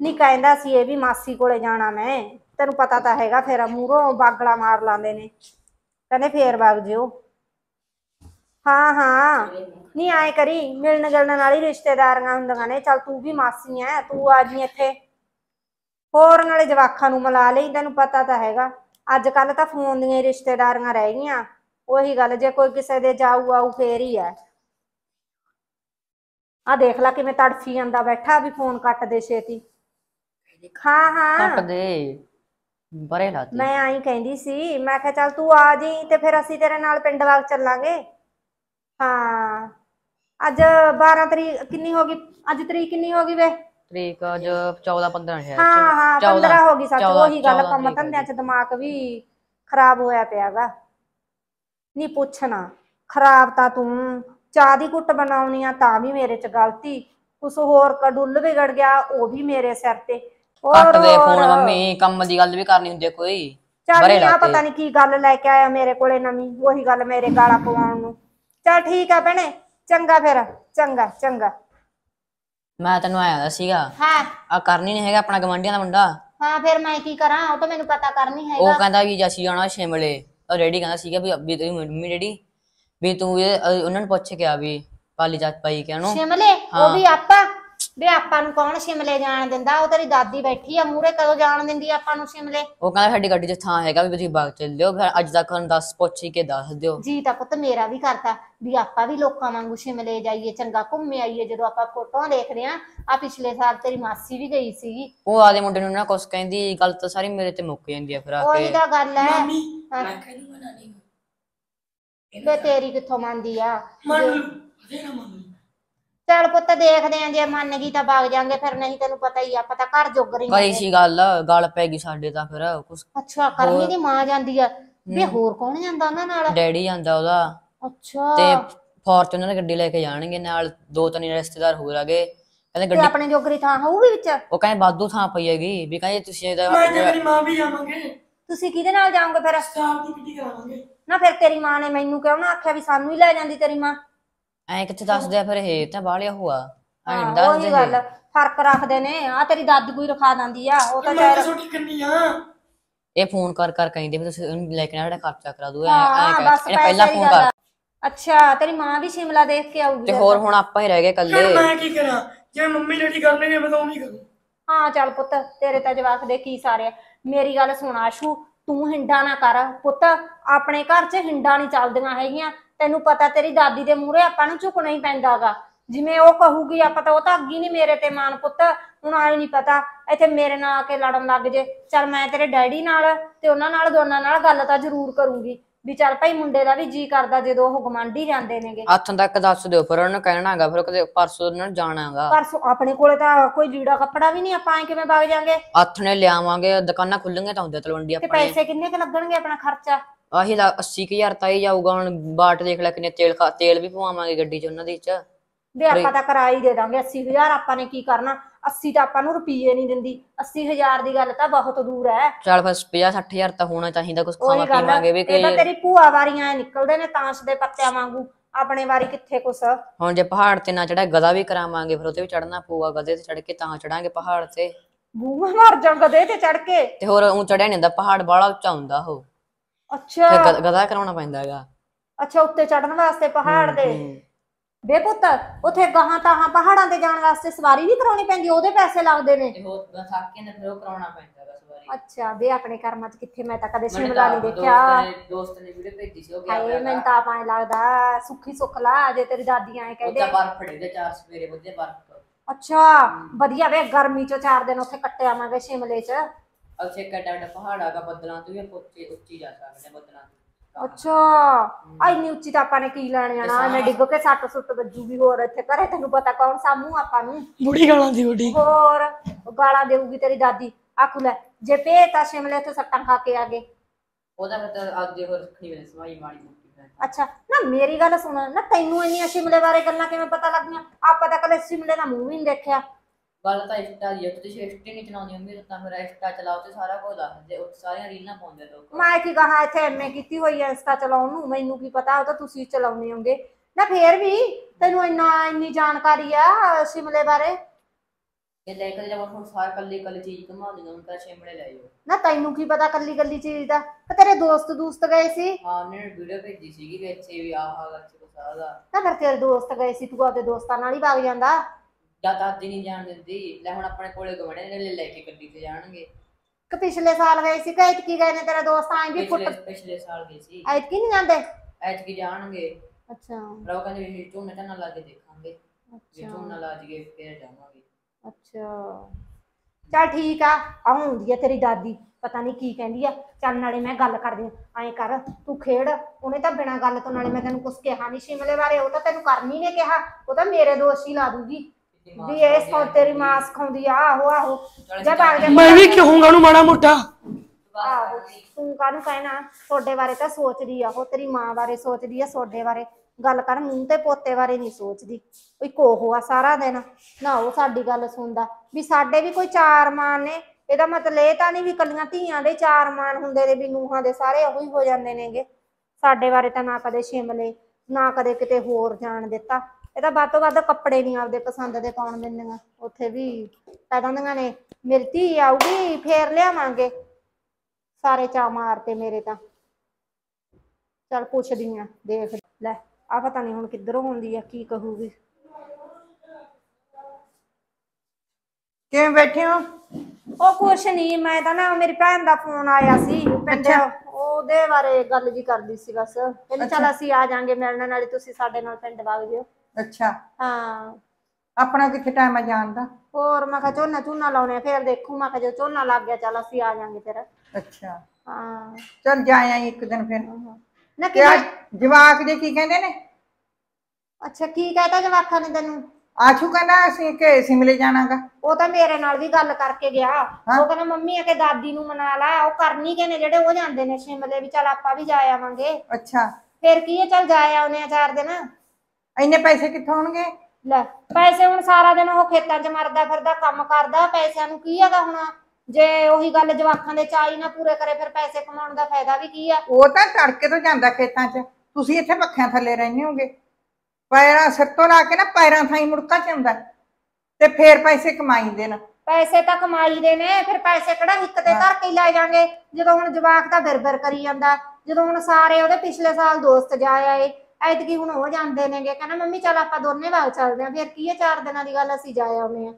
S2: ਨਹੀਂ ਕਹਿੰਦਾ ਸੀ ਇਹ ਵੀ ਮਾਸੀ ਕੋਲੇ ਜਾਣਾ ਮੈਂ। ਤੈਨੂੰ ਪਤਾ ਤਾਂ ਹੈਗਾ ਫੇਰ ਮੂਹਰੋਂ ਬਾਗਲਾ ਮਾਰ ਲਾਂਦੇ ਨੇ। ਕਹਿੰਦੇ ਫੇਰ ਵਗ ਜਿਓ। ਹਾਂ ਹਾਂ। ਨਹੀਂ ਆਏ ਕਰੀ ਮਿਲਣ ਗਿਲਣ ਨਾਲ ਹੀ ਰਿਸ਼ਤੇਦਾਰੀਆਂ ਹੁੰਦੀਆਂ ਨੇ। ਚੱਲ ਤੂੰ ਵੀ ਮਾਸੀ ਐ ਤੂੰ ਆ ਜੀ ਇੱਥੇ। ਹੋਰ ਨਾਲੇ ਜਵਾਖਾਂ ਨੂੰ ਮਿਲਾ ਲਈ ਤੈਨੂੰ ਪਤਾ ਤਾਂ ਹੈਗਾ। ਅੱਜ ਕੱਲ ਤਾਂ ਫੋਨ ਦੀਆਂ ਰਿਸ਼ਤੇਦਾਰੀਆਂ ਰਹਿ ਗਈਆਂ। ਉਹੀ ਗੱਲ ਜੇ ਕੋਈ ਕਿਸੇ ਦੇ ਜਾਊ ਆਊ ਫੇਰ ਹੀ ਐ। ਆ ਦੇਖ ਲੈ ਕਿਵੇਂ ਤੜਫੀ ਜਾਂਦਾ ਬੈਠਾ ਵੀ ਫੋਨ ਕੱਟ ਦੇ ਛੇਤੀ ਹਾਂ ਹਾਂ।
S1: ਕੱਟ ਦੇ ਬਰੇ ਲਾਤੀ
S2: ਮੈਂ ਆਈ ਕਹਿੰਦੀ ਸੀ ਮੈਂ ਕਿਹਾ ਚੱਲ ਤੂੰ ਆ ਜੀ ਤੇ ਫਿਰ ਅਸੀਂ ਤੇਰੇ ਨਾਲ ਪਿੰਡ ਵਾਗ ਚੱਲਾਂਗੇ। ਹਾਂ ਅੱਜ 12 ਤਰੀਕ ਕਿੰਨੀ ਹੋ ਗਈ? ਅੱਜ ਤਰੀਕ ਕਿੰਨੀ ਹੋ ਗਈ ਵੇ?
S1: ਤਰੀਕ ਅੱਜ 14 15 ਹੈ
S2: ਹਾਂ ਹਾਂ
S1: 14
S2: 15 ਹੋ ਗਈ ਸੱਚ ਉਹੀ ਗੱਲ ਕੰਮ ਧੰਦਿਆਂ 'ਚ ਦਿਮਾਗ ਵੀ ਖਰਾਬ ਹੋਇਆ ਪਿਆਗਾ ਨਹੀਂ ਪੁੱਛਣਾ ਖਰਾਬ ਤਾਂ ਤੂੰ। ਚਾਹ ਦੀ ਕੁੱਟ ਬਣਾਉਣੀ ਆ ਤਾਂ ਵੀ ਮੇਰੇ 'ਚ ਗਲਤੀ। ਕੁਛ ਹੋਰ ਕਡੁੱਲ ਵਿਗੜ ਗਿਆ ਉਹ ਵੀ ਮੇਰੇ ਸਿਰ ਤੇ।
S1: ਦੇ
S2: ਹੋਰ-
S1: ਫੋਨ ਮੰਮੀ ਕੰਮ ਦੀ ਗੱਲ ਵੀ ਕਰਨੀ ਹੁੰਦੀ ਕੋਈ।
S2: ਚੱਲ
S1: ਬਰੇ
S2: ਨੀ ਆ
S1: ਲਾਤੇ।
S2: ਪਤਾ ਨਹੀਂ ਕੀ ਗੱਲ ਲੈ ਕੇ ਆਇਆ ਮੇਰੇ ਕੋਲੇ ਨਵੀਂ ਉਹੀ ਗੱਲ ਮੇਰੇ ਗਾਲਾਂ ਪਵਾਉਣ ਨੂੰ। ਚੱਲ ਠੀਕ ਆ ਭੈਣੇ ਚੰਗਾ ਫਿਰ ਚੰਗਾ ਚੰਗਾ।
S1: ਮੈਂ ਤੈਨੂੰ ਆਇਆ ਸੀਗਾ।
S2: ਹਾਂ।
S1: ਆ ਕਰਨੀ ਨਹੀਂ ਹੈਗਾ ਆਪਣਾ ਗਵੰਡੀਆਂ ਦਾ ਮੁੰਡਾ।
S2: ਹਾਂ ਫਿਰ ਮੈਂ ਕੀ ਕਰਾਂ ਉਹ ਤਾਂ ਮੈਨੂੰ ਪਤਾ ਕਰਨੀ
S1: ਉਹ
S2: ਹੈਗਾ।
S1: ਕਹਿੰਦਾ ਵੀ ਅਸੀਂ ਜਾਣਾ ਸ਼ਿਮਲੇ ਉਹ ਰੈਡੀ ਕਹਿੰਦਾ ਸੀਗਾ ਵੀ ਵੀ ਤੇਰੀ ਮੰਮੀ ਡੈਡੀ ਵੀ ਤੂੰ ਇਹ ਉਹਨਾਂ ਨੂੰ ਪੁੱਛ ਕੇ ਆ ਵੀ ਪਾਲੀ ਜਾਤ ਪਾਈ ਕਿ ਉਹਨੂੰ
S2: ਸ਼ਿਮਲੇ ਉਹ। ਵੀ ਆਪਾਂ? ਵੀ ਆਪਾਂ ਨੂੰ ਕੌਣ ਸ਼ਿਮਲੇ ਜਾਣ ਦਿੰਦਾ? ਉਹ ਤੇਰੀ ਦਾਦੀ ਬੈਠੀ ਆ ਮੂਰੇ ਕਦੋਂ ਜਾਣ ਦਿੰਦੀ ਆ ਆਪਾਂ ਨੂੰ ਸ਼ਿਮਲੇ?
S1: ਉਹ ਕਹਿੰਦਾ ਸਾਡੀ ਗੱਡੀ 'ਚ ਥਾਂ ਹੈਗਾ ਵੀ ਤੁਸੀਂ ਬਾਗ ਚੱਲ ਲਿਓ ਫਿਰ ਅੱਜ ਤੱਕ ਉਹਨੂੰ ਦੱਸ ਪੁੱਛ ਕੇ ਦੱਸ ਦਿਓ।
S2: ਜੀ ਤਾਂ ਪੁੱਤ ਮੇਰਾ ਵੀ ਕਰਦਾ ਵੀ ਆਪਾਂ ਵੀ ਲੋਕਾਂ ਵਾਂਗੂ ਸ਼ਿਮਲੇ ਜਾਈਏ ਚੰਗਾ ਘੁੰਮੇ ਆਈਏ ਜਦੋਂ ਆਪਾਂ ਫੋਟੋਆਂ ਦੇਖਦੇ ਆ ਆ ਪਿਛਲੇ ਸਾਲ ਤੇਰੀ ਮਾਸੀ ਵੀ ਗਈ ਸੀਗੀ।
S1: ਉਹ ਆਦੇ ਮੁੰਡੇ ਨੂੰ ਨਾ ਕੁਛ ਕਹਿੰਦੀ ਗੱਲ ਤਾਂ ਸਾਰੀ ਮੇਰੇ ਤੇ ਮੁੱਕ ਜਾਂਦੀ ਆ ਫਿਰ ਆ
S2: ਉਹੀ
S1: ਕੇ
S2: ਤਾਂ ਗੱਲ ਹੈ
S6: ਮਾਮੀ। ਮੈਂ ਕਹਿੰਦੀ ਮਨਾ ਨਹੀਂ।
S2: ਤੇ ਤੇਰੀ ਕਿੱਥੋਂ ਮੰਨਦੀ ਆ?
S6: ਮੰਨ ਲਓ ਦੇ ਨਾ ਮੰਨ ਲਓ।
S2: ਚੱਲ ਪੁੱਤ ਦੇਖਦੇ ਆਂ ਜੇ ਮੰਨ ਗਈ ਤਾਂ ਵਗ ਜਾਾਂਗੇ ਫਿਰ ਨਹੀਂ ਤੈਨੂੰ ਪਤਾ ਹੀ ਆ ਪਤਾ ਘਰ ਜੋਗਰ ਹੀ
S1: ਕਈ। ਸੀ ਗੱਲ ਗੱਲ ਪੈ ਗਈ ਸਾਡੇ ਤਾਂ ਫਿਰ ਕੁਛ
S2: ਅੱਛਾ ਕਰਮੀ ਦੀ ਮਾਂ ਜਾਂਦੀ ਆ। ਵੀ ਹੋਰ ਕੌਣ ਜਾਂਦਾ ਉਹਨਾਂ ਨਾਲ?
S1: ਡੈਡੀ ਜਾਂਦਾ ਉਹਦਾ।
S2: ਅੱਛਾ।
S1: ਤੇ ਫੋਰਚੂਨਰ ਗੱਡੀ ਲੈ ਕੇ ਜਾਣਗੇ ਨਾਲ ਦੋ ਤਿੰਨ ਰਿਸ਼ਤੇਦਾਰ ਹੋਰ ਆਗੇ ਕਹਿੰਦੇ
S2: ਤੇ
S1: ਗੱਡੀ
S2: ਆਪਣੇ ਜੋਗਰੀ ਥਾਂ ਹੋਊਗੀ ਵਿੱਚ?
S1: ਉਹ ਕਹਿੰਦੇ ਵਾਧੂ ਥਾਂ ਪਈ ਹੈਗੀ ਵੀ ਕਹਿੰਦੇ ਤੁਸੀਂ ਇਹਦਾ
S6: ਮੈਂ ਤੇ ਮੇਰੀ ਮਾਂ ਵੀ ਜਾਵਾਂਗੇ।
S2: ਤੁਸੀਂ ਕਿਹਦੇ ਨਾਲ ਜਾਓਗੇ ਫਿਰ?
S6: ਸਟਾਫ ਦੀ ਕਰਾਵਾਂਗੇ।
S2: ਨਾ ਫਿਰ ਤੇਰੀ ਮਾਂ ਨੇ ਮੈਨੂੰ ਕਿਉਂ ਨਾ ਆਖਿਆ ਵੀ ਸਾਨੂੰ ਹੀ ਲੈ ਜਾਂਦੀ ਤੇਰੀ ਮਾਂ?
S1: ਐਂ ਕਿੱਥੇ ਦੱਸਦੇ ਆ ਫਿਰ ਇਹ? ਤਾਂ ਬਾਹਲਿਆ ਹੋਆ। ਐਂ ਨੀ
S2: ਹਾਂ,
S1: ਦੱਸਦੇ
S2: ਉਹੀ ਗੱਲ
S1: ਇਹ।
S2: ਫ਼ਰਕ ਰੱਖਦੇ ਨੇ। ਆ ਤੇਰੀ ਦਾਦੀ ਕੋਈ ਰਖਾ ਦਿੰਦੀ ਆ ਉਹ ਤਾਂ
S6: ਮੈਂ ਤਾਂ
S2: ਚਾਹੇ
S6: ਛੋਟੀ ਕੰਨੀ ਆ?
S1: ਇਹ ਫੋਨ ਕਰ ਕਰ ਕਹਿੰਦੇ ਵੀ ਤੁਸੀਂ ਉਹਨੂੰ ਲੈ ਕੇ ਨਾ ਸਾਡਾ ਖਰਚਾ ਕਰਾ ਦੂ ਐ
S2: ਹਾਂ
S1: ਐਂ
S2: ਬਸ
S1: ਇਹਨੇ ਪਹਿਲਾਂ
S2: ਪੈਸੇ
S1: ਫੋਨ ਕਰ।
S2: ਅੱਛਾ ਤੇਰੀ ਮਾਂ ਵੀ ਸ਼ਿਮਲਾ ਦੇਖ ਕੇ ਆਊਗੀ
S1: ਤੇ ਹੋਰ। ਹੁਣ ਆਪਾਂ ਹੀ ਰਹਿ ਗਏ
S6: ਫਿਰ
S1: ਕੱਲੇ
S6: ਮੈਂ ਕੀ ਕਰਾਂ? ਜੇ ਮੰਮੀ ਡੈਡੀ ਕਰਨਗੇ ਮੈਂ ਤਾਂ ਉਵੇਂ ਹੀ ਕਰੂੰ।
S2: ਹਾਂ ਚੱਲ ਪੁੱਤ ਤੇਰੇ ਤਾਂ ਜਵਾਕ ਦੇ ਕੀ ਸਾਰੇ ਆ। ਮੇਰੀ ਗੱਲ ਸੁਣ ਆਸ਼ੂ ਤੂੰ ਹਿੰਡਾ ਨਾ ਕਰ। ਪੁੱਤ ਆਪਣੇ ਘਰ 'ਚ ਹਿੰਡਾ ਨਹੀਂ ਚੱਲਦੀਆਂ ਹੈਗੀਆਂ। ਤੈਨੂੰ ਪਤਾ ਤੇਰੀ ਦਾਦੀ ਦੇ ਮੂਹਰੇ ਆਪਾਂ ਨੂੰ ਝੁਕਣਾ ਹੀ ਪੈਂਦਾਗਾ। ਜਿਵੇਂ ਉਹ ਕਹੂਗੀ ਆਪਾਂ ਤਾਂ ਉਹ ਤਾਂ ਅੱਗੀ ਨਹੀਂ ਮੇਰੇ ਤੇ ਮਾਨ ਪੁੱਤ ਹੁਣ ਆਈ ਨਹੀਂ ਪਤਾ। ਇੱਥੇ ਮੇਰੇ ਨਾਲ ਆ ਕੇ ਲੜਨ ਲੱਗ ਜੇ। ਚੱਲ ਮੈਂ ਤੇਰੇ ਡੈਡੀ ਨਾਲ ਤੇ ਉਹਨਾਂ ਨਾਲ ਦੋਨਾਂ ਨਾਲ ਗੱਲ ਤਾਂ ਜ਼ਰੂਰ ਕਰੂੰਗੀ। ਵੀ ਚੱਲ ਭਾਈ ਮੁੰਡੇ ਦਾ ਵੀ ਜੀ ਕਰਦਾ ਜਦੋਂ ਉਹ ਗਮੰਡੀ ਜਾਂਦੇ ਨੇਗੇ।
S1: ਹੱਥਾਂ ਤੱਕ ਦੱਸ ਦਿਓ ਫਿਰ ਉਹਨੂੰ ਕਹਿਣਾਗਾ ਫਿਰ ਕਦੇ ਪਰਸੋਂ ਉਹਨਾਂ ਨੂੰ ਜਾਣਾਗਾ।
S2: ਪਰਸੋਂ ਆਪਣੇ ਕੋਲੇ ਤਾਂ ਕੋਈ ਲੀੜਾ ਕੱਪੜਾ ਵੀ ਨਹੀਂ ਆਪਾਂ ਐ ਕਿਵੇਂ ਵਗ ਜਾਾਂਗੇ?
S1: ਹੱਥ ਨੇ ਲਿਆਵਾਂਗੇ ਦੁਕਾਨਾਂ ਖੁੱਲਣਗੀਆਂ ਤਾਂ ਹੁੰਦੇ ਤਲਵੰਡੀ
S2: ਤੇ
S1: ਆਪਣੇ।
S2: ਪੈਸੇ ਕਿੰਨੇ ਕ ਲੱਗਣਗੇ ਆਪਣਾ ਖਰਚਾ?
S1: ਆਹੀ 80000 ਤਾਂ ਹੀ ਜਾਊਗਾ ਹੁਣ ਬਾਟ ਦੇਖ ਲੈ ਕਿੰਨੇ ਤੇਲ ਖਾ ਤੇਲ ਵੀ ਪਵਾਵਾਂਗੇ ਗੱਡੀ 'ਚ ਉਹਨਾਂ ਦੀ 'ਚ
S2: ਵੀ ਆਪਾਂ ਤਾਂ ਕਿਰਾਇਆ ਹੀ ਦੇ ਦਾਂਗੇ 80000 ਆਪਾਂ ਨੇ ਕੀ ਕਰਨਾ? 80 ਤਾਂ ਆਪਾਂ ਨੂੰ ਰੁਪਈਏ ਨਹੀਂ ਦਿੰਦੀ। 80000 ਦੀ ਗੱਲ ਤਾਂ ਬਹੁਤ ਦੂਰ ਹੈ।
S1: ਚੱਲ ਫਿਰ 50 60000 ਤਾਂ ਹੋਣਾ ਚਾਹੀਦਾ ਕੁਝ ਖਾਵਾ ਪੀਵਾਂਗੇ ਵੀ
S2: ਇਹ ਤਾਂ
S1: ਕਿ
S2: ਤੇਰੀ ਭੂਆ ਵਾਰੀਆਂ ਐਂ ਨਿਕਲਦੇ ਨੇ ਤਾਂਸ਼ ਦੇ ਪੱਤਿਆਂ ਵਾਂਗੂ। ਆਪਣੇ ਵਾਰੀ ਕਿੱਥੇ ਕੁਛ?
S1: ਹੁਣ ਜੇ ਪਹਾੜ ਤੇ ਨਾ ਚੜਾ ਗਦਾ ਵੀ ਕਰਾਵਾਂਗੇ ਫਿਰ ਉੱਤੇ ਵੀ ਚੜਨਾ ਪਊਗਾ ਗਦੇ ਤੇ ਚੜ ਕੇ ਤਾਂ ਚੜਾਂਗੇ ਪਹਾੜ ਤੇ।
S2: ਬੂਹਾ ਮਰ ਜਾ ਗਦੇ ਤੇ ਚੜ ਕੇ।
S1: ਤੇ ਹੋਰ ਉਹ ਚੜਿਆ ਨਹੀਂ ਹੁੰਦਾ ਪਹਾੜ ਬਾਹਲਾ ਉੱਚਾ ਹੁੰਦਾ ਉਹ।
S2: ਅੱਛਾ।
S1: ਫਿਰ ਕਰਾਉਣਾ ਪੈਂਦਾ ਹੈਗਾ।
S2: ਅੱਛਾ ਉੱਤੇ ਚੜਨ ਵਾਸਤੇ ਪਹਾੜ ਦੇ।
S1: ਹੂੰ।
S2: ਬੇ ਪੁੱਤ ਉੱਥੇ ਗਾਹਾਂ ਤਾਹਾਂ ਪਹਾੜਾਂ ਤੇ ਜਾਣ ਵਾਸਤੇ ਸਵਾਰੀ ਵੀ ਕਰਾਉਣੀ ਪੈਂਦੀ ਉਹਦੇ ਪੈਸੇ ਲੱਗਦੇ ਨੇ।
S1: ਤੇ ਹੋਰ ਥੱਕ ਕੇ ਨਾ ਫਿਰ ਉਹ ਕਰਾਉਣਾ ਪੈਂਦਾ ਹੈਗਾ ਸਵਾਰੀ।
S2: ਅੱਛਾ ਬੇ ਆਪਣੇ ਕਰਮਾਂ 'ਚ ਕਿੱਥੇ ਮੈਂ ਤਾਂ ਕਦੇ ਸ਼ਿਮਲਾ ਨਹੀਂ ਦੇਖਿਆ।
S1: ਦੋਸਤ ਨੇ ਵੀਡੀਓ ਭੇਜੀ ਸੀ ਉਹ ਗਿਆ
S2: ਹਾਏ ਮੈਨੂੰ ਤਾਂ ਆਪਾਂ ਐਂ ਲੱਗਦਾ ਸੁੱਖੀ ਸੁੱਖ ਲਾ ਜੇ ਤੇਰੀ ਦਾਦੀ ਐਂ ਕਹਿੰਦੇ।
S1: ਉਹਦਾ ਬਰਫ ਫੜੇ ਦੇ ਚਾਰ ਸਵੇਰੇ ਵਧੀਆ ਬਰਫ।
S2: ਅੱਛਾ ਵਧੀਆ ਵੇ ਗਰਮੀ ਚੋਂ ਚਾਰ ਦਿਨ ਉੱਥੇ ਕੱਟੇ ਆਵਾਂਗੇ ਸ਼ਿਮਲੇ 'ਚ।
S1: ਅੱਛੇ ਕੱਡਾ ਕੱਡਾ ਪਹਾੜ ਆਗਾ ਬੱਦਲਾਂ ਤੋਂ ਵੀ ਆਪਾਂ ਉੱਚੇ ਉੱਚੀ ਜਾ ਸਕਦੇ ਹਾਂ ਬੱਦਲਾਂ ਤੋਂ।
S2: ਅੱਛਾ ਆ ਇੰਨੀ ਉੱਚੀ ਤਾਂ ਆਪਾਂ ਨੇ ਕੀ ਲੈਣ ਜਾਣਾ ਮੈਂ ਡਿੱਗ ਕੇ ਸੱਟ ਸੁੱਟ ਵੱਜੂਗੀ ਹੋਰ ਇੱਥੇ ਘਰੇ ਤੈਨੂੰ ਪਤਾ ਕੌਣ ਸਾਮੂ ਆਪਾਂ ਨੂੰ?
S6: ਬੁੜੀ ਗਾਲਾਂ ਦੀ ਬੁੜੀ
S2: ਹੋਰ ਗਾਲਾਂ ਦੇਊਗੀ ਤੇਰੀ ਦਾਦੀ। ਆਖੂ ਲੈ ਜੇ ਪੇ ਤਾਂ ਸ਼ਿਮਲੇ ਤੋਂ ਸੱਟਾਂ ਖਾ ਕੇ ਆ ਗਏ।
S1: ਉਹਦਾ ਫਿਰ ਤਾਂ ਅੱਜ ਹੋਰ ਰੱਖਣੀ ਵੇਲੇ ਸਵਾਈ ਮਾੜੀ ਫਿਰ।
S2: ਅੱਛਾ ਨਾ ਮੇਰੀ ਗੱਲ ਸੁਣ। ਨਾ ਤੈਨੂੰ ਇੰਨੀਆਂ ਸ਼ਿਮਲੇ ਬਾਰੇ ਗੱਲਾਂ ਕਿਵੇਂ ਪਤਾ ਲੱਗੀਆਂ? ਆਪਾਂ ਤਾਂ ਕਦੇ ਸ਼ਿਮਲੇ ਦਾ ਮੂੰਹ ਵੀ ਨਹੀਂ ਦੇਖਿਆ।
S1: ਗੱਲ ਤਾਂ ਇੰਸਟਾ ਦੀ ਹੈ ਤੁਸੀਂ ਇੰਸਟਾ ਨਹੀਂ ਚਲਾਉਂਦੀ ਹੁੰਦੀ ਤਾਂ ਮੇਰਾ ਇੰਸਟਾ ਚਲਾਓ ਤੇ ਸਾਰਾ ਕੁਝ ਦੱਸਦੇ ਉੱਥੇ ਸਾਰੀਆਂ ਰੀਲਾਂ ਪਾਉਂਦੇ ਲੋਕ।
S2: ਮੈਂ ਕੀ ਕਹਾ ਇੱਥੇ ਐਮਏ ਕੀਤੀ ਹੋਈ ਐ ਇੰਸਟਾ ਚਲਾਉਣ ਨੂੰ ਮੈਨੂੰ ਕੀ ਪਤਾ ਉਹ ਤਾਂ ਤੁਸੀਂ ਚਲਾਉਂਦੇ ਹੋਗੇ ਨਾ ਫੇਰ ਵੀ ਤੈਨੂੰ ਇੰਨਾ ਇੰਨੀ ਜਾਣਕਾਰੀ ਆ ਸ਼ਿਮਲੇ ਬਾਰੇ?
S1: ਇਹ ਲੈ ਕੇ ਜਦੋਂ ਹੁਣ ਸਾਰ ਕੱਲੀ ਕੱਲੀ ਚੀਜ਼ ਘੁਮਾ ਦਿੰਦਾ ਹੁਣ ਤਾਂ ਸ਼ਿਮਲੇ ਲੈ ਜਾਓ।
S2: ਨਾ ਤੈਨੂੰ ਕੀ ਪਤਾ ਕੱਲੀ ਕੱਲੀ ਚੀਜ਼ ਦਾ? ਤੇ ਤੇਰੇ ਦੋਸਤ ਦੋਸਤ ਗਏ ਸੀ?
S1: ਹਾਂ ਉਹਨੇ ਵੀਡੀਓ ਭੇਜੀ ਸੀਗੀ ਕਿ ਇੱਥੇ ਵੀ ਆਹ ਆਹ ਅੱਛੇ ਆਦਾ
S2: ਨਾ ਫਿਰ ਤੇਰੇ ਦੋਸਤ ਗਏ ਸੀ ਤੂੰ ਆਪਦੇ ਦੋਸਤਾਂ ਨਾਲ ਹੀ ਵਗ ਜਾਂਦਾ।
S1: ਜਾਂ ਦਾਦੀ ਨਹੀਂ ਜਾਣ ਦਿੰਦੀ ਲੈ ਹੁਣ ਆਪਣੇ ਕੋਲੇ ਗਵੜੇ ਨੇ ਲੈ ਕੇ ਗੱਡੀ ਤੇ ਜਾਣਗੇ।
S2: ਕਿ ਪਿਛਲੇ ਸਾਲ ਗਏ ਸੀ ਕਿ ਐਤਕੀ ਗਏ ਨੇ ਤੇਰੇ ਦੋਸਤ ਆਏ ਵੀ ਫੁੱਟ
S1: ਪਿਛਲੇ ਸਾਲ ਗਏ ਸੀ।
S2: ਐਤਕੀ ਨਹੀਂ ਜਾਂਦੇ?
S1: ਐਤਕੀ ਜਾਣਗੇ।
S2: ਅੱਛਾ।
S1: ਉਹ ਕਹਿੰਦੇ ਵੀ ਝੋਨੇ ਝਾਨਾ ਲਾ ਕੇ ਦੇਖਾਂਗੇ। ਜੇ ਝੋਨਾ ਲਾ ਜੀਏ ਫੇਰ ਜਾਵਾਂਗੇ।
S2: ਅੱਛਾ। ਚੱਲ ਠੀਕ ਆ ਆਉਂਦੀ ਆ ਤੇਰੀ ਦਾਦੀ ਪਤਾ ਨਹੀਂ ਕੀ ਕਹਿੰਦੀ ਆ। ਚੱਲ ਨਾਲੇ ਮੈਂ ਗੱਲ ਕਰਦੀ ਆ ਐਂ ਕਰ ਤੂੰ ਖੇਡ ਉਹਨੇ ਤਾਂ ਬਿਨਾਂ ਗੱਲ ਤੋਂ ਨਾਲੇ ਮੈਂ ਤੈਨੂੰ ਕੁਝ ਕਿਹਾ ਨਹੀਂ ਸ਼ਿਮਲੇ ਬਾਰੇ ਉਹ ਤਾਂ ਤੈਨੂੰ ਕਰਨੀ ਨੇ ਕਿਹਾ ਉਹ ਤਾਂ ਮੇਰੇ ਦੋਸ਼ ਹੀ ਲਾ ਦੂਗੀ। ਵੀ ਇਹ ਸੌ ਤੇਰੀ ਮਾਂ ਸਿਖਾਉਂਦੀ ਆ ਆਹੋ ਆਹੋ। ਜਾ ਭਾਗ ਜਾ
S6: ਮੈਂ ਵੀ ਕਹੂੰਗਾ ਉਹਨੂੰ ਮਾੜਾ ਮੋਟਾ?
S2: ਆਹੋ ਤੂੰ ਕਾਹਨੂੰ ਕਹਿਣਾ? ਤੁਹਾਡੇ ਬਾਰੇ ਤਾਂ ਸੋਚਦੀ ਆ ਉਹ ਤੇਰੀ ਮਾਂ ਬਾਰੇ ਸੋਚਦੀ ਆ ਤੁਹਾਡੇ ਬਾਰੇ। ਗੱਲ ਕਰ ਮੂੰਹ ਤੇ ਪੋਤੇ ਬਾਰੇ ਨਹੀਂ ਸੋਚਦੀ। ਕੋਈ ਕੋਹ ਆ ਸਾਰਾ ਦਿਨ। ਨਾ ਉਹ ਸਾਡੀ ਗੱਲ ਸੁਣਦਾ। ਵੀ ਸਾਡੇ ਵੀ ਕੋਈ ਚਾਰ ਮਾਨ ਨੇ। ਇਹਦਾ ਮਤਲਬ ਇਹ ਤਾਂ ਨਹੀਂ ਵੀ ਕੱਲੀਆਂ ਧੀਆਂ ਦੇ ਚਾਰ ਮਾਨ ਹੁੰਦੇ ਨੇ ਵੀ ਨੂਹਾਂ ਦੇ ਸਾਰੇ ਉਹੀ ਹੋ ਜਾਂਦੇ ਨੇਗੇ। ਸਾਡੇ ਬਾਰੇ ਤਾਂ ਨਾ ਕਦੇ ਸ਼ਿਮਲੇ ਨਾ ਕਦੇ ਕਿਤੇ ਹੋਰ ਜਾਣ ਦਿੱਤਾ। ਇਹ ਤਾਂ ਵੱਧ ਤੋਂ ਵੱਧ ਕੱਪੜੇ ਨਹੀਂ ਆਪਦੇ ਪਸੰਦ ਦੇ ਪਾਉਣ ਦਿੰਦੀਆਂ। ਉੱਥੇ ਵੀ ਕਹਿ ਦਿੰਦੀਆਂ ਨੇ ਮੇਰੀ ਧੀ ਆਊਗੀ ਫੇਰ ਲਿਆਵਾਂਗੇ। ਸਾਰੇ ਚਾ ਮਾਰਤੇ ਮੇਰੇ ਤਾਂ। ਚਲ ਪੁੱਛਦੀ ਆ ਦੇਖ। ਲੈ ਆ ਪਤਾ ਨਹੀਂ ਹੁਣ ਕਿੱਧਰੋਂ ਹੁੰਦੀ ਆ ਕੀ ਕਹੂਗੀ।
S3: ਕਿਵੇਂ ਬੈਠੇ ਹੋ?
S2: ਉਹ ਕੁਛ ਨਹੀਂ ਮੈਂ ਤਾਂ ਨਾ ਮੇਰੀ ਭੈਣ ਦਾ ਫੋਨ ਆਇਆ ਸੀ ਪਿੰਡ। ਉਹਦੇ ਬਾਰੇ ਗੱਲ ਜੀ ਕਰਦੀ ਸੀ ਬਸ। ਕਹਿੰਦੀ ਚੱਲ ਅਸੀਂ ਆ ਜਾਾਂਗੇ ਮਿਲਣ ਨਾਲੇ ਤੁਸੀਂ ਸਾਡੇ ਨਾਲ ਪਿੰਡ ਵਗ ਜਿਓ।
S3: ਅੱਛਾ।
S2: ਹਾਂ।
S3: ਆਪਣਾ ਕਿੱਥੇ ਟਾਈਮ ਆ ਜਾਣ ਦਾ?
S2: ਹੋਰ ਮੈਂ ਕਿਹਾ ਝੋਨਾ ਝੋਨਾ ਲਾਉਣੇ ਆ, ਫਿਰ ਦੇਖੂ ਮੈਂ ਕਿਹਾ ਜੇ ਝੋਨਾ ਲੱਗ ਗਿਆ ਚੱਲ ਅਸੀਂ ਆ ਜਾਾਂਗੇ ਫਿਰ।
S3: ਅੱਛਾ।
S2: ਹਾਂ।
S3: ਚਲ ਜਾ ਆਈ ਇੱਕ ਦਿਨ ਫਿਰ।
S2: ਨਾ
S3: ਤੇ ਆ
S2: ਕਿ
S3: ਜਵਾਕ ਦੇ ਕੀ ਕਹਿੰਦੇ ਨੇ?
S2: ਅੱਛਾ ਕੀ ਕਹਤਾ ਜਵਾਖਾਂ ਨੇ ਤੈਨੂੰ?
S3: ਆਸ਼ੂ ਕਹਿੰਦਾ ਅਸੀਂ ਕਿ ਸਿਮਲੇ ਜਾਣਾਗਾ।
S2: ਉਹ ਤਾਂ ਮੇਰੇ ਨਾਲ ਵੀ ਗੱਲ ਕਰਕੇ ਗਿਆ। ਉਹ ਕਹਿੰਦਾ ਮੰਮੀ ਆ ਕੇ ਦਾਦੀ ਨੂੰ ਮਨਾ ਲਾ। ਉਹ ਕਰਨੀ ਕਿ ਨੇ ਜਿਹੜੇ ਉਹ ਜਾਂਦੇ ਨੇ ਸ਼ਿਮਲੇ ਵੀ ਚੱਲ ਆਪਾਂ ਵੀ ਜਾ ਆਵਾਂਗੇ।
S3: ਅੱਛਾ।
S2: ਫਿਰ ਕੀ ਹੈ ਚੱਲ ਜਾ ਆਉਨੇ ਆ ਚਾਰ ਦਿਨ।
S3: ਇੰਨੇ ਪੈਸੇ ਕਿੱਥੋਂ ਹੋਣਗੇ
S2: ਲੈ ਪੈਸੇ ਹੁਣ ਸਾਰਾ ਦਿਨ ਉਹ ਖੇਤਾਂ 'ਚ ਮਰਦਾ ਫਿਰਦਾ ਕੰਮ ਕਰਦਾ ਪੈਸਿਆਂ ਨੂੰ ਕੀ ਹੈਗਾ ਹੁਣ? ਜੇ ਉਹੀ ਗੱਲ ਜਵਾਕਾਂ ਦੇ ਚਾਈ ਨਾ ਪੂਰੇ ਕਰੇ ਫਿਰ ਪੈਸੇ ਕਮਾਉਣ ਦਾ ਫਾਇਦਾ ਵੀ ਕੀ ਆ?
S3: ਉਹ ਤਾਂ ਤੜਕੇ ਤੋਂ ਜਾਂਦਾ ਖੇਤਾਂ 'ਚ। ਤੁਸੀਂ ਇੱਥੇ ਪੱਖਿਆਂ ਥੱਲੇ ਰਹਿੰਦੇ ਹੋਗੇ। ਪੈਰਾਂ ਸਿਰ ਤੋਂ ਲਾ ਕੇ ਨਾ ਪੈਰਾਂ ਥਾਈ ਮੁੜਕਾ ਚ ਆਉਂਦਾ ਤੇ ਫੇਰ ਪੈਸੇ ਕਮਾਈਦੇ ਨੇ
S2: ਪੈਸੇ ਤਾਂ ਕਮਾਈ ਦੇ ਨੇ ਫਿਰ ਪੈਸੇ ਕਿਹੜਾ ਹਿੱਕ ਤੇ ਧਰ ਕੇ ਹੀ ਲੈ ਜਾਾਂਗੇ ਜਦੋਂ ਹੁਣ ਜਵਾਕ ਤਾਂ ਬਿਰ-ਬਿਰ ਕਰੀ ਜਾਂਦਾ। ਜਦੋਂ ਹੁਣ ਸਾਰੇ ਉਹਦੇ ਪਿਛਲੇ ਸਾਲ ਦੋਸਤ ਜਾ ਆਏ ਐਤਕੀ ਹੁਣ ਉਹ ਜਾਂਦੇ ਨੇਗੇ ਕਹਿੰਦਾ ਮੰਮੀ ਚੱਲ ਆਪਾਂ ਦੋਨੇ ਵਾਗ ਚੱਲਦੇ ਆਂ ਫਿਰ ਕੀ ਹੈ ਚਾਰ ਦਿਨਾਂ ਦੀ ਗੱਲ ਅਸੀਂ ਜਾ ਆਉਨੇ ਆ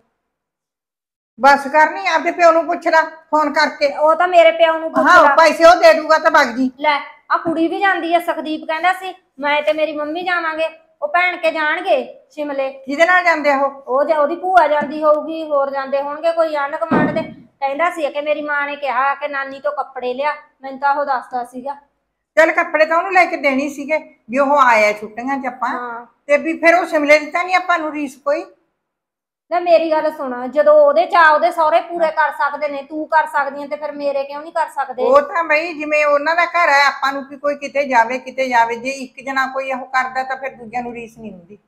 S3: ਬਸ ਕਰਨੀ ਆਪਦੇ ਪਿਓ ਨੂੰ ਪੁੱਛ ਲੈ ਫੋਨ ਕਰਕੇ।
S2: ਉਹ ਤਾਂ ਮੇਰੇ ਪਿਓ ਨੂੰ ਪੁੱਛ
S3: ਹਾਂ
S2: ਲਾ।
S3: ਪੈਸੇ ਉਹ ਦੇ ਦੂਗਾ ਤਾਂ ਭਗ ਜੀ।
S2: ਲੈ ਆ ਕੁੜੀ ਵੀ ਜਾਂਦੀ ਆ ਸੁਖਦੀਪ ਕਹਿੰਦਾ ਸੀ ਮੈਂ ਤੇ ਮੇਰੀ ਮੰਮੀ ਜਾਵਾਂਗੇ ਉਹ ਭੈਣ ਕੇ ਜਾਣਗੇ ਸ਼ਿਮਲੇ।
S3: ਕਿਹਦੇ ਨਾਲ ਜਾਂਦੇ ਆ ਉਹ?
S2: ਉਹ ਜੇ ਉਹਦੀ ਭੂਆ ਜਾਂਦੀ ਹੋਊਗੀ ਹੋਰ ਜਾਂਦੇ ਹੋਣਗੇ ਕੋਈ ਆਂਢ ਗੁਆਂਢ ਦੇ। ਕਹਿੰਦਾ ਸੀ ਕਿ ਮੇਰੀ ਮਾਂ ਨੇ ਕਿਹਾ ਕਿ ਨਾਨੀ ਤੋਂ ਕੱਪੜੇ ਲਿਆ ਮੈਨੂੰ ਤਾਂ ਉਹ ਦੱਸਦਾ ਸੀਗਾ।
S3: ਚੱਲ ਕੱਪੜੇ ਤਾਂ ਉਹਨੂੰ ਲੈ ਕੇ ਦੇਣੀ ਸੀਗੇ ਵੀ ਉਹ ਆਇਆ ਛੁੱਟੀਆਂ 'ਚ ਆਪਾਂ।
S2: ਹਾਂ।
S3: ਤੇ ਵੀ ਫਿਰ ਉਹ ਸਿਮਲੇ ਦੀ ਤਾਂ ਨਹੀਂ ਆਪਾਂ ਨੂੰ ਰੀਸ ਕੋਈ।
S2: ਲੈ ਮੇਰੀ ਗੱਲ ਸੁਣ ਜਦੋਂ ਉਹਦੇ ਚਾਹ ਉਹਦੇ ਸਹੁਰੇ ਪੂਰੇ ਕਰ ਸਕਦੇ ਨੇ ਤੂੰ ਕਰ ਸਕਦੀ ਤੇ ਫਿਰ ਮੇਰੇ ਕਿਉਂ ਨਹੀਂ ਕਰ ਸਕਦੇ?
S3: ਉਹ ਤਾਂ ਬਈ ਜਿਵੇਂ ਉਹਨਾਂ ਦਾ ਘਰ ਹੈ ਆਪਾਂ ਨੂੰ ਵੀ ਕੋਈ ਕਿਤੇ ਜਾਵੇ ਕਿਤੇ ਜਾਵੇ। ਜੇ ਇੱਕ ਜਣਾ ਕੋਈ ਉਹ ਕਰਦਾ ਤਾਂ ਫਿਰ ਦੂਜਿਆਂ ਨੂੰ ਰੀਸ ਨਹੀਂ ਹੁੰਦੀ।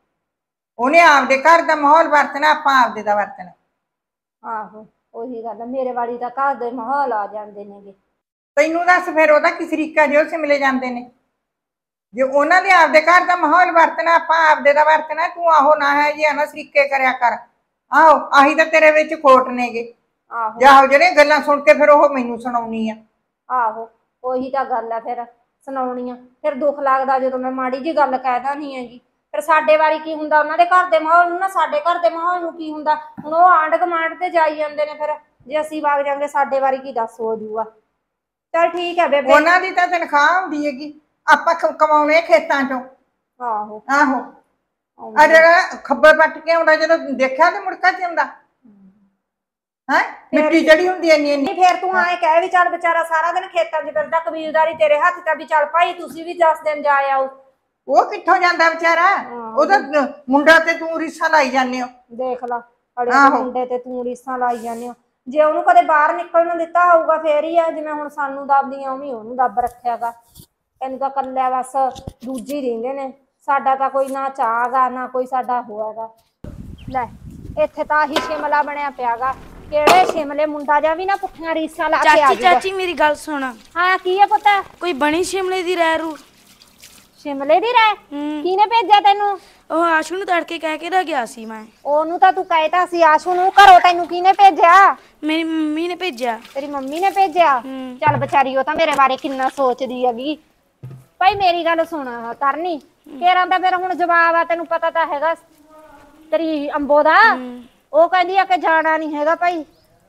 S3: ਉਹਨੇ ਆਪਦੇ ਘਰ ਦਾ ਮਾਹੌਲ ਵਰਤਣਾ ਆਪਾਂ ਆਪਦੇ ਦਾ ਵਰਤਣਾ।
S2: ਆਹੋ ਉਹੀ ਗੱਲ ਆ, ਮੇਰੇ ਵਾਲੀ ਤਾਂ ਘਰ ਦੇ ਮਾਹੌਲ ਆ ਜਾਂਦੇ ਨੇਗੇ।
S3: ਤੈਨੂੰ ਦੱਸ ਫਿਰ ਉਹਦਾ ਕੀ ਤਰੀਕਾ ਜੇ ਉਹ ਸਿਮਲੇ ਜਾਂਦੇ ਨੇ। ਜੇ ਉਹਨਾਂ ਦੇ ਆਪਦੇ ਘਰ ਦਾ ਮਾਹੌਲ ਵਰਤਣਾ ਆਪਾਂ ਆਪਦੇ ਦਾ ਵਰਤਣਾ ਤੂੰ ਆਹੋ ਨਾ ਹੈ ਜੀ ਨਾ ਸਰੀਕੇ ਕਰਿਆ ਕਰ। ਆਹੋ ਆਹੀ ਤਾਂ ਤੇਰੇ ਵਿੱਚ ਖੋਟ ਨੇਗੇ।
S2: ਆਹੋ।
S3: ਜਾਹੋ ਜਿਹੜੀਆਂ ਗੱਲਾਂ ਸੁਣ ਕੇ ਫਿਰ ਉਹ ਮੈਨੂੰ ਸੁਣਾਉਣੀ ਆ।
S2: ਆਹੋ ਉਹੀ ਤਾਂ ਗੱਲ ਆ ਫਿਰ ਸੁਣਾਉਣੀ ਆ। ਫਿਰ ਦੁੱਖ ਲੱਗਦਾ ਜਦੋਂ ਮੈਂ ਮਾੜੀ ਜੀ ਗੱਲ ਕਹਿਦਾ ਨਹੀਂ ਹੈਗੀ। ਫਿਰ ਸਾਡੇ ਵਾਰੀ ਕੀ ਹੁੰਦਾ ਉਹਨਾਂ ਦੇ ਘਰ ਦੇ ਮਾਹੌਲ ਨੂੰ ਨਾ ਸਾਡੇ ਘਰ ਦੇ ਮਾਹੌਲ ਨੂੰ ਕੀ ਹੁੰਦਾ? ਹੁਣ ਉਹ ਆਂਢ ਗੁਆਂਢ ਤੇ ਜਾਈ ਜਾਂਦੇ ਨੇ ਫਿਰ। ਜੇ ਅਸੀਂ ਵਗ ਜਾਂਗੇ ਸਾਡੇ ਵਾਰੀ ਕੀ ਦੱਸ ਹੋ ਜੂਗਾ ਚਲ ਠੀਕ ਹੈ ਬੇਬੇ।
S3: ਉਹਨਾਂ ਦੀ ਤਾਂ ਤਨਖਾਹ ਹੁੰਦੀ ਹੈਗੀ। ਆਪਾਂ ਕਮਾਉਣੇ ਖੇਤਾਂ ਚੋਂ।
S2: ਆਹੋ।
S3: ਆਹੋ। ਆ ਜਿਹੜਾ ਖੱਬਰ ਪੱਟ ਕੇ ਆਉਂਦਾ ਜਦੋਂ ਦੇਖਿਆ ਤੇ ਮੁੜਕਾ ਚ ਆਉਂਦਾ। ਹੈ? ਮਿੱਟੀ ਜੜੀ ਹੁੰਦੀ ਐ ਇੰਨੀ
S2: ਨਹੀਂ ਫਿਰ ਤੂੰ ਐਂ ਕਹਿ ਵੀ ਚੱਲ ਵਿਚਾਰਾ ਸਾਰਾ ਦਿਨ ਖੇਤਾਂ 'ਚ ਫਿਰਦਾ ਕਬੀਲਦਾਰੀ ਤੇਰੇ ਹੱਥ ਤਾਂ ਵੀ ਚੱਲ ਭਾਈ ਤੁਸੀਂ ਵੀ 10 ਦਿਨ ਜਾ ਆਓ।
S3: ਉਹ ਕਿੱਥੋਂ ਜਾਂਦਾ ਵਿਚਾਰਾ? ਉਹਦਾ ਮੁੰਡਾ ਤੇ ਤੂੰ ਰੀਸਾਂ ਲਾਈ ਜਾਂਦੇ ਹੋ।
S2: ਦੇਖ ਲਾ ਅੜੇ
S3: ਆਹੋ।
S2: ਮੁੰਡੇ ਤੇ ਤੂੰ ਰੀਸਾਂ ਲਾਈ ਜਾਂਦੇ ਹੋ। ਜੇ ਉਹਨੂੰ ਕਦੇ ਬਾਹਰ ਨਿਕਲਣ ਨੂੰ ਦਿੱਤਾ ਹੋਊਗਾ ਫੇਰ ਹੀ ਆ ਜਿਵੇਂ ਹੁਣ ਸਾਨੂੰ ਦੱਬਦੀਆਂ ਉਵੇਂ ਉਹਨੂੰ ਦੱਬ ਰੱਖਿਆਗਾ। ਇਹਨੂੰ ਤਾਂ ਕੱਲਿਆ ਬਸ ਦੂਜੀ ਰਹਿੰਦੇ ਨੇ। ਸਾਡਾ ਤਾਂ ਕੋਈ ਨਾ ਚਾਹਗਾ ਨਾ ਕੋਈ ਸਾਡਾ ਹੋਆਗਾ ਲੈ ਇੱਥੇ ਤਾਂ ਆਹੀ ਸ਼ਿਮਲਾ ਬਣਿਆ ਪਿਆਗਾ। ਕਿਹੜੇ ਸ਼ਿਮਲੇ? ਮੁੰਡਾ ਜਾਂ ਵੀ ਨਾ ਪੁੱਠੀਆਂ ਰੀਸਾਂ ਲਾ ਕੇ ਆ
S4: ਚਾਚੀ ਚਾਚੀ ਮੇਰੀ ਗੱਲ ਸੁਣ।
S2: ਹਾਂ ਕੀ ਹੈ ਪਤਾ?
S4: ਕੋਈ ਬਣੀ ਸ਼ਿਮਲੇ ਦੀ ਰਹਿ ਰੂ?
S2: ਸ਼ਿਮਲੇ ਦੀ ਰਹਿ
S4: ਹੂੰ।
S2: ਕਿਹਨੇ ਭੇਜਿਆ ਤੈਨੂੰ?
S4: ਉਹ ਆਸ਼ੂ ਨੂੰ ਤੜਕੇ ਕਹਿ ਕੇ ਤਾਂ ਗਿਆ ਸੀ ਮੈਂ।
S2: ਉਹਨੂੰ ਤਾਂ ਤੂੰ ਕਹਿਤਾ ਸੀ ਆਸ਼ੂ ਨੂੰ। ਘਰੋਂ ਤੈਨੂੰ ਕਿਹਨੇ ਭੇਜਿਆ?
S4: ਮੇਰੀ ਮੰਮੀ ਨੇ ਭੇਜਿਆ।
S2: ਤੇਰੀ ਮੰਮੀ ਨੇ ਭੇਜਿਆ?
S4: ਹੂੰ।
S2: ਚੱਲ ਵਿਚਾਰੀ ਉਹ ਤਾਂ ਮੇਰੇ ਬਾਰੇ ਕਿੰਨਾ ਸੋਚਦੀ ਹੈਗੀ। ਭਾਈ ਮੇਰੀ ਗੱਲ ਸੁਣ ਕਰਨੀ ਕੇਰਾਂ ਦਾ ਫਿਰ ਹੁਣ ਜਵਾਬ ਆ ਤੈਨੂੰ ਪਤਾ ਤਾਂ ਹੈਗਾ। ਤੇਰੀ ਅੰਬੋ ਦਾ। ਉਹ ਕਹਿੰਦੀ ਆ ਕਿ ਜਾਣਾ ਨਹੀਂ ਹੈਗਾ ਭਾਈ।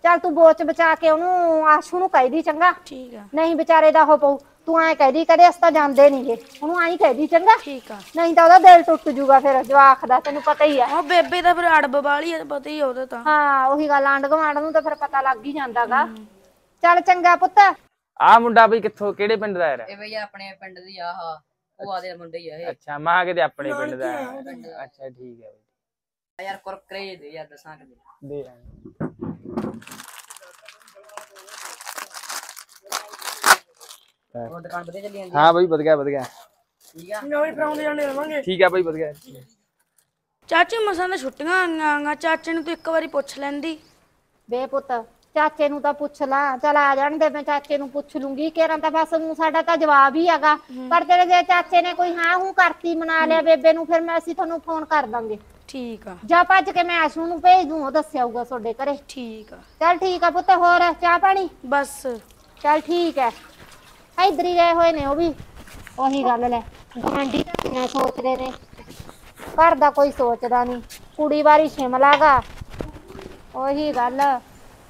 S2: ਚੱਲ ਤੂੰ ਬੋਚ ਬਚਾ ਕੇ ਉਹਨੂੰ ਆਸ਼ੂ ਨੂੰ ਕਹਿ ਦੀ ਚੰਗਾ।
S4: ਠੀਕ ਆ।
S2: ਨਹੀਂ ਵਿਚਾਰੇ ਦਾ ਹੋ ਪਊ। ਤੂੰ ਐ ਕਹਿ ਦੀ ਕਦੇ ਅਸ ਤਾਂ ਜਾਂਦੇ ਨਹੀਂਗੇ ਉਹਨੂੰ ਐਂ ਕਹਿ ਦੀ ਚੰਗਾ।
S4: ਠੀਕ ਆ।
S2: ਨਹੀਂ ਤਾਂ ਉਹਦਾ ਦਿਲ ਟੁੱਟ ਜੂਗਾ ਫਿਰ ਜਵਾਖ ਦਾ ਤੈਨੂੰ ਪਤਾ ਹੀ ਆ।
S4: ਉਹ ਬੇਬੇ ਤਾਂ ਫਿਰ ਅੜਬ ਵਾਲੀ ਆ ਪਤਾ ਹੀ ਆ ਉਹਦਾ ਤਾਂ।
S2: ਹਾਂ ਉਹੀ ਗੱਲ ਆਂਢ ਗੁਆਂਢ ਨੂੰ ਤਾਂ ਫਿਰ ਪਤਾ ਲੱਗ ਹੀ ਜਾਂਦਾਗਾ। ਚੱਲ ਚੰਗਾ ਪੁੱਤ।
S7: ਆ ਮੁੰਡਾ ਬਈ ਕਿੱਥੋਂ ਕਿਹੜੇ ਪਿੰਡ ਦਾ ਯਾਰ
S1: ਇਹ ਬਈ ਆਪਣੇ ਪਿੰਡ ਦੀ ਆਹ ਉਹ ਆਦੇ ਮੁੰਡੇ ਹੀ ਆ ਇਹ।
S7: ਅੱਛਾ ਮਾਂ ਕਿਤੇ ਆਪਣੇ ਪਿੰਡ ਦਾ। ਅੱਛਾ ਠੀਕ ਹੈ ਬਈ।
S1: ਯਾਰ ਕੁਰਕਰੇ ਦੇ ਯਾਰ ਦੱਸਾਂ ਕਿ
S7: ਦੇ
S1: ਉਹ ਦੁਕਾਨ ਵਧੀਆ ਚੱਲੀ ਜਾਂਦੀ
S7: ਹਾਂ? ਬਈ ਵਧੀਆ ਵਧੀਆ।
S1: ਠੀਕ ਆ?
S6: ਨਵੇਂ ਫਰਾਉਂਦੇ ਜਾਂਦੇ ਰਵਾਂਗੇ
S7: ਠੀਕ ਆ ਬਈ ਵਧੀਆ।
S4: ਚਾਚੀ ਮਸਾਂ ਤਾਂ ਛੁੱਟੀਆਂ ਆਈਆਂ ਚਾਚੇ ਨੂੰ ਤੂੰ ਇੱਕ ਵਾਰੀ ਪੁੱਛ ਲੈਂਦੀ।
S2: ਬੇ ਪੁੱਤ ਚਾਚੇ ਨੂੰ ਤਾਂ ਪੁੱਛ ਲਾ। ਚਲ ਆ ਜਾਣ ਦੇ ਮੈਂ ਚਾਚੇ ਨੂੰ ਪੁੱਛ ਲੂੰਗੀ। ਕਿਰਨ ਤਾਂ ਬਸ ਨੂੰ ਸਾਡਾ ਤਾਂ ਜਵਾਬ ਹੀ ਹੈਗਾ। ਪਰ ਤੇਰੇ ਜੇ ਚਾਚੇ ਨੇ ਕੋਈ ਹਾਂ ਹੂੰ ਕਰਤੀ ਮਨਾ ਲਿਆ ਬੇਬੇ ਨੂੰ ਫਿਰ ਮੈਂ ਅਸੀਂ ਤੁਹਾਨੂੰ ਫੋਨ ਕਰ ਦਾਂਗੇ।
S4: ਠੀਕ ਆ।
S2: ਜਾ ਭੱਜ ਕੇ ਮੈਂ ਆਸ਼ੂ ਨੂੰ ਭੇਜ ਦੂੰ ਉਹ ਦੱਸਿਆਊਗਾ ਤੁਹਾਡੇ ਘਰੇ।
S4: ਠੀਕ ਆ।
S2: ਚੱਲ ਠੀਕ ਆ ਪੁੱਤ ਹੋਰ ਚਾਹ ਪਾਣੀ?
S4: ਬਸ।
S2: ਚੱਲ ਠੀਕ ਹੈ। ਇੱਧਰ ਹੀ ਗਏ ਹੋਏ ਨੇ ਉਹ ਵੀ। ਉਹੀ ਗੱਲ ਲੈ। ਗਾਂਢੀ ਨਾ ਸੋਚਦੇ ਨੇ। ਘਰ ਦਾ ਕੋਈ ਸੋਚਦਾ ਨਹੀਂ ਕੁੜੀ ਵਾਰੀ ਸ਼ਿਮਲਾ ਗਾ। ਉਹੀ ਗੱਲ।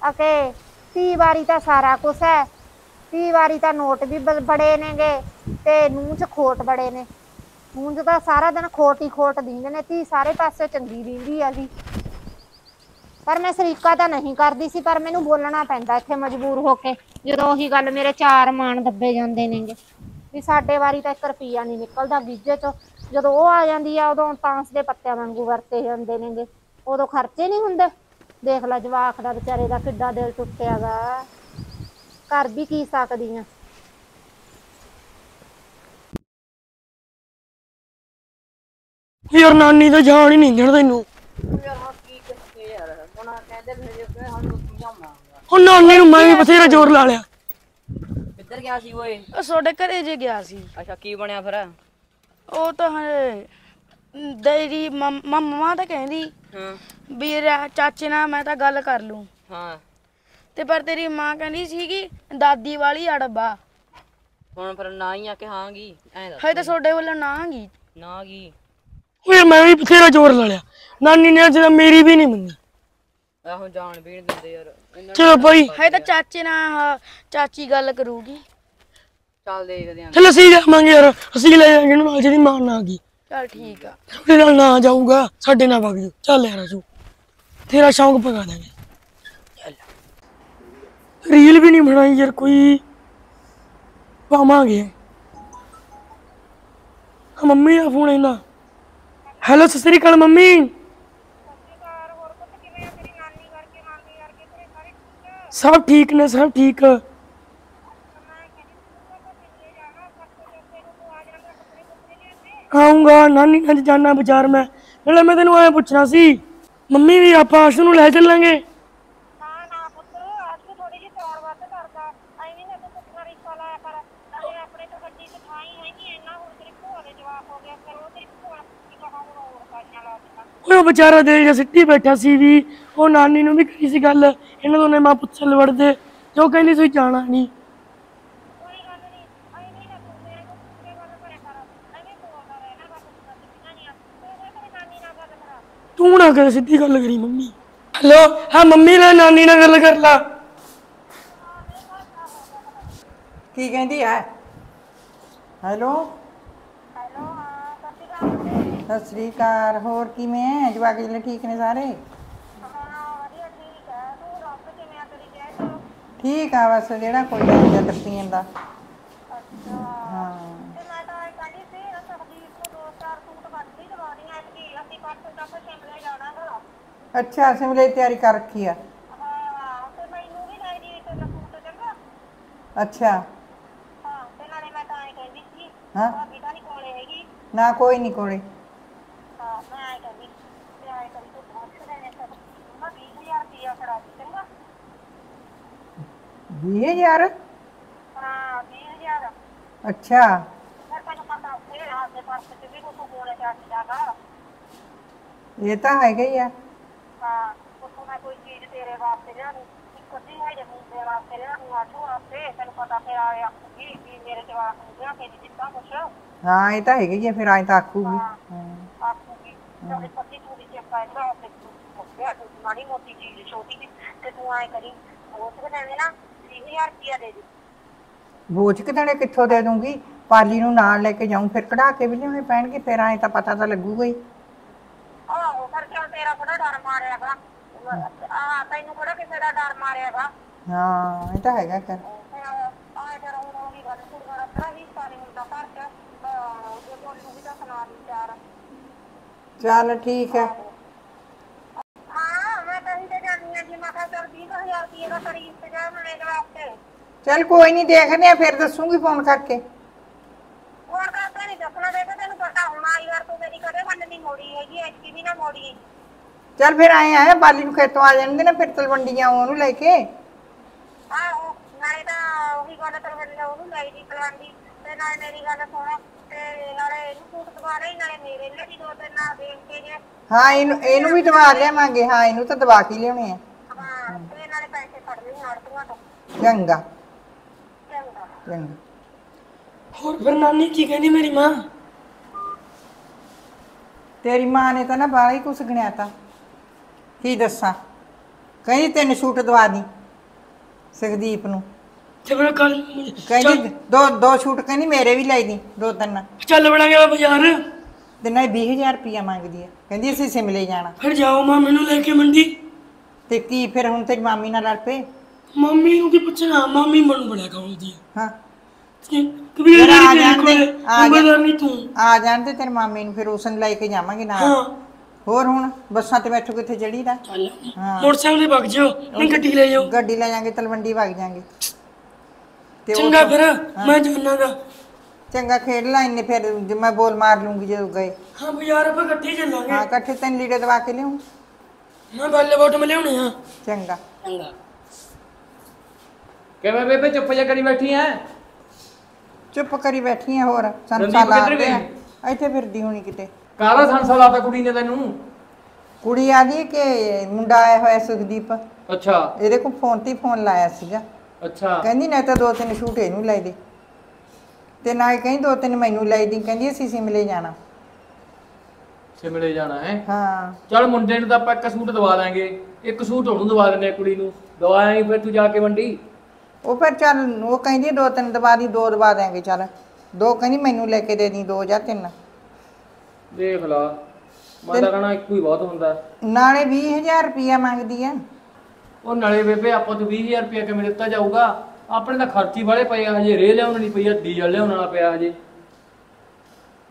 S2: ਅਕੇ ਤੀ ਵਾਰੀ ਤਾਂ ਸਾਰਾ ਕੁਛ ਹੈ ਤੀ ਵਾਰੀ ਤਾਂ ਨੋਟ ਵੀ ਬੜੇ ਨੇਗੇ ਤੇ ਨੂੰਹ ਚ ਖੋਟ ਬੜੇ ਨੇ। ਨੂੰਹ ਚ ਤਾਂ ਸਾਰਾ ਦਿਨ ਖੋਟ ਹੀ ਖੋਟ ਦਿੰਦੇ ਨੇ। ਤੀ ਸਾਰੇ ਪਾਸੇ ਚੰਗੀ ਦਿੰਦੀ ਆ ਜੀ ਪਰ ਮੈਂ ਸਰੀਕਾ ਤਾਂ ਨਹੀਂ ਕਰਦੀ ਸੀ ਪਰ ਮੈਨੂੰ ਬੋਲਣਾ ਪੈਂਦਾ ਇੱਥੇ ਮਜਬੂਰ ਹੋ ਕੇ। ਜਦੋਂ ਉਹੀ ਗੱਲ ਮੇਰੇ ਚਾਰ ਮਾਣ ਦੱਬੇ ਜਾਂਦੇ ਨੇਗੇ ਵੀ ਸਾਡੇ ਵਾਰੀ ਤਾਂ 1 ਰੁਪਿਆ ਨਹੀਂ ਨਿਕਲਦਾ ਗੀਜੇ ਚੋਂ। ਜਦੋਂ ਉਹ ਆ ਜਾਂਦੀ ਆ ਉਦੋਂ ਤਾਂਸ ਦੇ ਪੱਤਿਆਂ ਵਾਂਗੂ ਵਰਤੇ ਜਾਂਦੇ ਨੇਗੇ। ਉਦੋਂ ਖਰਚੇ ਨਹੀਂ ਹੁੰਦੇ। ਦੇਖ ਲੈ ਜਵਾਕ ਦਾ ਵਿਚਾਰੇ ਦਾ ਕਿੱਡਾ ਦਿਲ ਟੁੱਟਿਆਗਾ ਕਰ ਵੀ ਕੀ ਸਕਦੀ ਆ
S6: ਯਾਰ ਨਾਨੀ ਤਾਂ ਜਾਣ ਹੀ ਨਹੀਂ ਦੇਣ ਤੈਨੂੰ। ਉਹ ਨਾਨੀ ਨੂੰ ਮੈਂ ਵੀ ਬਥੇਰਾ ਜ਼ੋਰ ਲਾ ਲਿਆ।
S1: ਕਿੱਧਰ ਗਿਆ ਸੀ ਓਏ?
S4: ਉਹ ਤੁਹਾਡੇ ਘਰੇ ਜੇ ਗਿਆ ਸੀ।
S1: ਅੱਛਾ ਕੀ ਬਣਿਆ ਫਿਰ?
S4: ਉਹ ਤਾਂ ਹਜੇ ਦੇਰੀ ਮੰਮਾ ਤਾਂ ਕਹਿੰਦੀ
S1: ਹਾਂ।
S4: ਵੀ ਰਾ- ਚਾਚੇ ਨਾਲ ਮੈਂ ਤਾਂ ਗੱਲ ਕਰ ਲੂੰ।
S1: ਹਾਂ।
S4: ਤੇ ਪਰ ਤੇਰੀ ਮਾਂ ਕਹਿੰਦੀ ਸੀਗੀ ਦਾਦੀ ਵਾਲੀ ਅੜਬਾ।
S1: ਹੁਣ ਫਿਰ ਨਾ ਹੀ ਆ ਕਿ ਹਾਂਗੀ ਐਂ ਦੱਸ
S4: ਹਜੇ ਤਾਂ ਤੁਹਾਡੇ ਵੱਲੋਂ ਨਾ ਗਈ
S1: ਨਾ ਕੀ
S6: ਓਏ ਮੈਂ ਵੀ ਬਥੇਰਾ ਜ਼ੋਰ ਲਾ ਲਿਆ। ਨਾਨੀ ਨੇ ਤਾਂ ਮੇਰੀ ਵੀ ਨਹੀਂ ਮੰਨੀ।
S1: ਆਹੋ ਜਾਣ ਵੀ ਨੀ ਦਿੰਦੇ ਯਾਰ। ਇਹਨਾਂ
S6: ਚਲੋ ਭਾਈ।
S4: ਹਜੇ ਤਾਂ ਚਾਚੇ ਨਾਲ ਆਹ ਚਾਚੀ ਗੱਲ ਕਰੂਗੀ।
S1: ਚੱਲ ਦੇਖਦੇ ਆਂ।
S6: ਚਲ ਅਸੀਂ ਜਾਵਾਂਗੇ ਯਾਰ। ਅਸੀਂ ਲੈ ਜਾਵਾਂਗੇ ਇਹਨੂੰ ਨਾਲ ਜਿਹਦੀ ਮਾਂ ਨਾ ਆ ਗਈ।
S4: ਚਲ ਠੀਕ ਆ।
S6: ਸਾਡੇ ਨਾਲ ਨਾ ਜਾਊਗਾ। ਸਾਡੇ ਨਾਲ ਵਗ ਜਾਊ। ਚੱਲ ਯਾਰ ਅਸੂ ਤੇਰਾ ਸ਼ੌਂਕ ਪਗਾ ਦਾਂਗੇ ਚੱਲ। ਰੀਲ ਵੀ ਨਹੀਂ ਬਣਾਈ ਯਾਰ ਕੋਈ। ਪਾਵਾਂਗੇ। ਆ ਮੰਮੀ ਦਾ ਫੋਨ ਇਹਨਾਂ ਹੈਲੋ ਸਤਿ ਸ੍ਰੀ ਅਕਾਲ ਮੰਮੀ। ਸਭ ਠੀਕ ਨੇ ਸਭ ਠੀਕ। ਆਉਂਗਾ ਨਾਨੀ ਨਾਲ ਜਾਣਾ ਬਾਜ਼ਾਰ ਮੈਂ। ਨਾਲੇ ਮੈਂ ਤੈਨੂੰ ਐ ਪੁੱਛਣਾ ਸੀ ਮੰਮੀ ਵੀ ਆਪਾਂ ਆਸ਼ੂ ਨੂੰ ਲੈ ਚੱਲਾਂਗੇ?
S2: ਉਹ
S6: ਵਿਚਾਰਾ ਦੇ ਜਿਹਾ ਸਿੱਟੀ ਬੈਠਾ ਸੀ ਵੀ ਉਹ ਨਾਨੀ ਨੂੰ ਵੀ ਕਰੀ ਸੀ ਗੱਲ ਇਹਨਾਂ ਦੋਨੇ ਮਾਂ ਪੁੱਤ ਚੱਲ ਵੜਦੇ ਜੋ ਕਹਿੰਦੀ ਸੀ ਜਾਣਾ ਨਹੀਂ
S2: ਕੋਈ ਗੱਲ ਨਹੀਂ ਐਵੇਂ ਨਾ ਤੂੰ
S6: ਨਾ ਕਰ ਸਿੱਧੀ ਗੱਲ ਕਰੀ ਮੰਮੀ। ਹੈਲੋ ਹਾਂ ਮੰਮੀ ਨਾਲ ਨਾਨੀ ਨਾਲ ਗੱਲ ਕਰ ਲਾ।
S3: ਕੀ ਕਹਿੰਦੀ ਐ? ਹੈਲੋ?
S2: ਹੈਲੋ ਹਾਂ ਸਤਿ ਸ਼੍ਰੀ ਅਕਾਲ
S3: ਹੋਰ ਕਿਵੇਂ ਐ? ਜਵਾਕ ਜੀ ਠੀਕ ਨੇ ਸਾਰੇ
S2: ਹਾਂ ਵਧੀਆ ਠੀਕ ਹੈ ਤੂੰ ਰੱਬ ਕਿਵੇਂ ਆ ਤੇਰੀ ਕਹਿ ਤਾ
S3: ਠੀਕ ਆ ਬਸ ਜਿਹੜਾ ਕੋਈ ਆ ਜਦ ਪੀਣ ਦਾ। ਹਾਂ
S2: ਤੇ ਮੈਂ ਤਾਂ ਇਹ ਕਹਿੰਦੀ ਸੀ ਸਰਦੀਪ ਨੂੰ ਦੋ ਚਾਰ ਸੂਟ ਵੱਧ ਹੀ ਦਵਾਉਣੀਆਂ ਕਿ ਅਸੀਂ ਪਰਸੋਂ ਤੱਕ ਸ਼ਿਮਲੇ ਜਾਣਾ ਗਾ
S3: ਅੱਛਾ ਸਿਮਲੇ ਦੀ ਤਿਆਰੀ ਕਰ ਰੱਖੀ ਆ।
S2: ਹਾਂ ਤੇ ਮੈਨੂੰ ਵੀ ਲੈ ਜੀ ਤੇ ਸੂਟ ਚੰਗਾ।
S3: ਅੱਛਾ।
S2: ਹਾਂ ਤੇ ਨਾਲੇ ਮੈਂ ਤਾਂ ਇਹ ਕਹਿੰਦੀ ਸੀ
S3: ਹਾਂ।
S2: ਭਾਬੀ ਤਾਂ ਨਹੀਂ ਕੋਲੇ ਹੈਗੀ।
S3: ਨਾ ਕੋਈ ਨਹੀਂ ਕੋਲੇ
S2: ਹਾਂ ਮੈਂ ਆਏ ਕਹਿੰਦੀ ਤੇ ਆਏ ਕਰੀ ਤੂੰ ਬਹੁਤ ਦੇਣੇ ਸਭ ਮੈਂ 20000 ਰੁਪਇਆ ਫੜਾ ਦੀ ਚੰਗਾ
S3: 20000
S2: ਹਾਂ 20000
S3: ਅੱਛਾ।
S2: ਫਿਰ ਤੈਨੂੰ ਪਤਾ ਫਿਰ ਆਪਦੇ ਪਰਸ ਚ ਵੀ ਕੁਝ ਕੋਲੇ ਚੱਕ ਜਾਗਾ।
S3: ਇਹ ਤਾਂ ਹੈਗਾ ਹੀ ਆ।
S2: ਹਾਂ ਉੱਥੋਂ ਮੈਂ ਕੋਈ ਚੀਜ਼ ਤੇਰੇ ਵਾਸਤੇ ਲਿਆਉਣੀ ਇੱਕ ਅੱਧੀ ਹੈ ਜੇ ਮੁੰਡੇ ਵਾਸਤੇ ਲਿਆਉਣੀ ਆਜੂ ਵਾਸਤੇ ਤੈਨੂੰ ਪਤਾ ਫਿਰ ਆਏ ਆਖੂਗੀ ਵੀ ਮੇਰੇ ਜਵਾਕ ਨੂੰ ਲਿਆ ਕੇ ਨਹੀਂ ਦਿੱਤਾ ਕੁਛ।
S3: ਹਾਂ ਇਹ ਤਾਂ ਹੈਗਾ ਹੀ ਆ ਫਿਰ ਐਂ ਤਾਂ ਆਖੂਗੀ। ਹਾਂ
S2: ਆਖੂਗੀ। ਤੇ ਪੱਤੀ ਤੂੰ ਵੀ ਚੇਪਾ ਇਹਦਾ ਆਪੇ
S8: ਇਹ ਮਾੜੀ ਮੋਟੀ ਚੀਜ਼ ਛੋਟੀ ਜਿਹੀ ਤੇ ਤੂੰ ਐ ਕਰੀ ਉਹ ਤੇ ਕਹਿੰਦੇ ਨਾ 30000 ਰੁਪਇਆ ਦੇ ਦੇ।
S3: ਬੋਝ ਕਿਤਨੇ ਕਿੱਥੋਂ ਦੇ ਦੂੰਗੀ ਪਾਲੀ ਨੂੰ ਨਾਲ ਲੈ ਕੇ ਜਾਊਂ ਫਿਰ ਕਢਾ ਕੇ ਵੀ ਲਿਆਉਣੇ ਪੈਣਗੇ ਫਿਰ ਐਂ ਤਾਂ ਪਤਾ ਤਾਂ ਲੱਗੂਗਾ ਹੀ।
S8: ਆਹੋ ਫਿਰ ਕਿਉਂ ਤੇਰਾ ਕਿਹੜਾ ਡਰ ਮਾਰਿਆਗਾ ਆ ਤੈਨੂੰ ਕਿਹੜਾ ਕਿਸੇ ਦਾ ਡਰ ਮਾਰਿਆਗਾ
S3: ਹਾਂ ਇਹ ਤਾਂ ਹੈਗਾ ਕਰ
S8: ਆਏ ਫਿਰ ਹੁਣ ਉਹਦੀ ਗੱਲ ਕੁੜੀਆਂ ਦਾ ਭਰਾ ਵੀ ਸਾਰੇ ਹੁੰਦਾ ਘਰ ਚ। ਤਾਂ ਜੇ ਤੁਹਾਨੂੰ ਵੀ ਤਾਂ ਸੁਣਾ ਦੀ ਚਾਰ।
S3: ਚੱਲ ਠੀਕ ਹੈ।
S8: ਹਾਂ ਮੈਂ ਕਹੀ ਤੇ ਜਾਂਦੀ ਹਾਂ ਜੀ ਮੈਂ ਕਿਹਾ ਚਲ 20000 ਰੁਪਏ ਦਾ ਕਰੀ ਵਾਸਤੇ
S3: ਚੱਲ ਕੋਈ ਨਹੀਂ ਦੇਖਦੇ ਆ ਫਿਰ ਦੱਸੂਗੀ ਫੋਨ ਕਰਕੇ।
S8: ਹੋਰ ਕਰਦਾ ਨਹੀਂ ਦੱਸਣਾ ਦੇ ਤੈਨੂੰ ਪਤਾ ਹੋਣਾ ਯਾਰ ਤੂੰ ਮੇਰੀ ਕਦੇ ਮੰਨ ਨਹੀਂ ਮੋੜੀ ਹੈਗੀ ਐਤਕੀ ਵੀ ਨਾ ਮੋੜੀ
S3: ਚੱਲ ਫਿਰ ਆਏ ਆਏ ਬਾਲੀ ਨੂੰ ਖੇਤੋਂ ਆ ਜਾਂਦੇ ਨੇ ਫਿਰ ਤਲਵੰਡੀਆਂ ਉਹਨੂੰ ਲੈ ਕੇ।
S8: ਆਹੋ ਨਾਲੇ ਤਾਂ ਉਹੀ ਗੱਲ ਮੈਨੂੰ ਉਹਨੂੰ ਲੈ ਦੀ ਕਲਾਂਦੀ ਤੇ ਨਾਲੇ ਮੇਰੀ ਗੱਲ ਸੁਣ ਤੇ ਨਾਲੇ ਇਹਨੂੰ ਸੂਟ ਦਵਾ ਲਈ ਨਾਲੇ ਮੇਰੇ ਲਈ ਦੋ ਤਿੰਨ ਨਾ ਦੇਖ ਕੇ ਜੇ।
S3: ਹਾਂ ਇਹਨੂੰ ਇਹਨੂੰ ਵੀ ਦਵਾ ਲਿਆਵਾਂਗੇ ਹਾਂ ਇਹਨੂੰ ਤਾਂ ਦਵਾ ਕੇ ਲਿਆਉਣੇ ਆ
S8: ਹਾਂ ਤੇ ਨਾਲੇ ਪੈਸੇ ਫੜ ਲਈ ਆੜਤੀਆਂ ਤੋਂ
S3: ਚੰਗਾ।
S8: ਚੰਗਾ।
S6: ਹੋਰ ਫਿਰ ਨਾਨੀ ਕੀ ਕਹਿੰਦੀ ਮੇਰੀ ਮਾਂ?
S3: ਤੇਰੀ ਮਾਂ ਨੇ ਤਾਂ ਨਾ ਬਾਹਲਾ ਹੀ ਕੁਛ ਗਣਿਆ ਤਾ। ਕੀ ਦੱਸਾਂ? ਕਹਿੰਦੀ ਤੈਨੂੰ ਸੂਟ ਦਵਾ ਦੀ ਸੁਖਦੀਪ ਨੂੰ।
S6: ਤੇ ਫਿਰ ਕੱਲ
S3: ਕਹਿੰਦੀ ਦੋ ਦੋ ਸੂਟ ਕਹਿੰਦੀ ਮੇਰੇ ਵੀ ਲੈ ਦੀ ਦੋ ਤਿੰਨ।
S6: ਚੱਲ ਬੜਾਂਗੇ ਮੈਂ ਬਾਜ਼ਾਰ।
S3: ਤੇ ਨਾ 20000 ਰੁਪਇਆ ਮੰਗਦੀ ਹੈ ਕਹਿੰਦੀ ਅਸੀਂ ਸਿਮਲੇ ਜਾਣਾ।
S6: ਫਿਰ ਜਾਓ ਮਾਂ ਮੈਨੂੰ ਲੈ ਕੇ ਮੰਡੀ।
S3: ਤੇ ਕੀ ਫਿਰ ਹੁਣ ਤੇਰੀ ਮਾਮੀ ਨਾਲ ਲੜ ਪਏ?
S6: ਮੰਮੀ ਨੂੰ ਕੀ ਪੁੱਛਣਾ? ਮੰਮੀ ਮੈਨੂੰ ਬੜਾ ਕਹੂਦੀ ਆ।
S3: ਹਾਂ।
S6: ਕਬੀਰ
S3: ਆ ਜਾਂਦੇ, ਆ?
S6: ਤੂੰ।
S3: ਆ ਤੇਰੀ ਮਾਮੀ ਨੂੰ ਫਿਰ ਉਸ ਨੂੰ ਲੈ ਕੇ ਜਾਵਾਂਗੇ ਨਾਲ।
S6: ਹਾਂ।
S3: ਹੋਰ ਹੁਣ ਬੱਸਾਂ ਤੇ ਬੈਠੋ ਕਿੱਥੇ ਚੜੀਦਾ ਹਾਂ।
S6: ਮੋਟਰਸਾਈਕਲ ਤੇ ਵਗ ਜਾਓ। ਨਹੀਂ ਗੱਡੀ ਲੈ ਜਾਓ।
S3: ਗੱਡੀ ਲੈ ਜਾਾਂਗੇ ਤਲਵੰਡੀ ਵਗ ਜਾਾਂਗੇ
S6: ਚੰਗਾ ਫਿਰ ਮੈਂ ਜਾਣਾਗਾ
S3: ਚੰਗਾ ਖੇਡ ਲਾ ਇੰਨੇ ਫਿਰ ਜੇ ਮੈਂ ਬੋਲ ਮਾਰ ਲੂੰਗੀ ਜਦੋਂ ਗਏ।
S6: ਹਾਂ ਬਾਜ਼ਾਰ ਆਪਾਂ ਇਕੱਠੇ ਚੱਲਾਂਗੇ।
S3: ਹਾਂ ਇਕੱਠੇ ਤੈਨੂੰ ਲੀੜੇ ਦਵਾ ਕੇ ਲਿਆਉਂ।
S6: ਮੈਂ ਬੱਲੇ ਬੋਟ ਮੈਂ ਲਿਆਉਣੇ ਆ।
S3: ਚੰਗਾ।
S6: ਚੰਗਾ।
S5: ਕਿਵੇਂ ਬੇਬੇ ਚੁੱਪ ਜਿਹਾ ਕਰੀ ਬੈਠੀ ਐ?
S3: ਚੁੱਪ ਕਰੀ ਬੈਠੀ ਆ ਹੋਰ ਸੰਸਾ
S5: ਰਣਦੀਪ ਕਿੱਧਰ
S3: ਦੇ
S5: ਗਈ?
S3: ਇੱਥੇ ਫਿਰਦੀ ਹੋਣੀ ਕਿਤੇ।
S5: ਕਾਹਦਾ ਸੰਸਾ ਲਾਤਾ ਕੁੜੀ ਨੇ ਤੈਨੂੰ?
S3: ਕੁੜੀ ਆਦੀ ਕਿ ਮੁੰਡਾ ਆਇਆ ਹੋਇਆ ਸੁਖਦੀਪ।
S5: ਅੱਛਾ।
S3: ਇਹਦੇ ਕੋਲ ਫੋਨ ਤੇ ਫੋਨ ਲਾਇਆ ਸੀਗਾ।
S5: ਅੱਛਾ।
S3: ਕਹਿੰਦੀ ਨਾ ਤਾਂ ਦੋ ਤਿੰਨ ਸ਼ੂਟ ਇਹਨੂੰ ਲੈ ਦੇ। ਤੇ ਨਾ ਹੀ ਕਹਿੰਦੀ ਦੋ ਤਿੰਨ ਮੈਨੂੰ ਲੈ ਦੀ ਕਹਿੰਦੀ ਅਸੀਂ ਸਿਮਲੇ ਜਾਣਾ।
S5: ਸਿਮਲੇ ਜਾਣਾ ਹੈ।
S3: ਹਾਂ।
S5: ਚਲ ਮੁੰਡੇ ਨੂੰ ਤਾਂ ਆਪਾਂ ਇੱਕ ਸੂਟ ਦਵਾ ਦਾਂਗੇ। ਇੱਕ ਸੂਟ ਉਹਨੂੰ ਦਵਾ ਦਿੰਦੇ ਆ ਕੁੜੀ ਨੂੰ। ਦਵਾਏਂਗੇ ਫਿਰ ਤੂੰ ਜਾ ਕੇ ਮੰਡੀ
S3: ਉਹ ਫਿਰ ਚੱਲ ਉਹ ਕਹਿੰਦੀ ਦੋ ਤਿੰਨ ਦਵਾ ਦੀ ਦੋ ਦਵਾ ਦਿਆਂਗੇ ਚੱਲ। ਦੋ ਕਹਿੰਦੀ ਮੈਨੂੰ ਲੈ ਕੇ ਦੇ ਦੀ ਦੋ ਜਾਂ ਤਿੰਨ।
S5: ਦੇਖ ਲਾ ਮੈਂ ਤਾਂ ਕਹਣਾ ਇੱਕੋ ਹੀ ਬਹੁਤ ਹੁੰਦਾ।
S3: ਨਾਲੇ 20000 ਰੁਪਇਆ ਮੰਗਦੀ ਆ।
S5: ਉਹ ਨਲੇ ਬੇਬੇ ਆਪਾਂ ਤੋਂ 20000 ਰੁਪਏ ਕਿਵੇਂ ਦਿੱਤਾ ਜਾਊਗਾ? ਆਪਣੇ ਤਾਂ ਖਰਚੀ ਵਾਲੇ ਪਏ ਆ ਹਜੇ ਰੇ ਲਿਆਉਣ ਨਹੀਂ ਪਈ ਆ ਡੀਜ਼ਲ ਲਿਆਉਣ ਵਾਲਾ ਪਿਆ ਹਜੇ।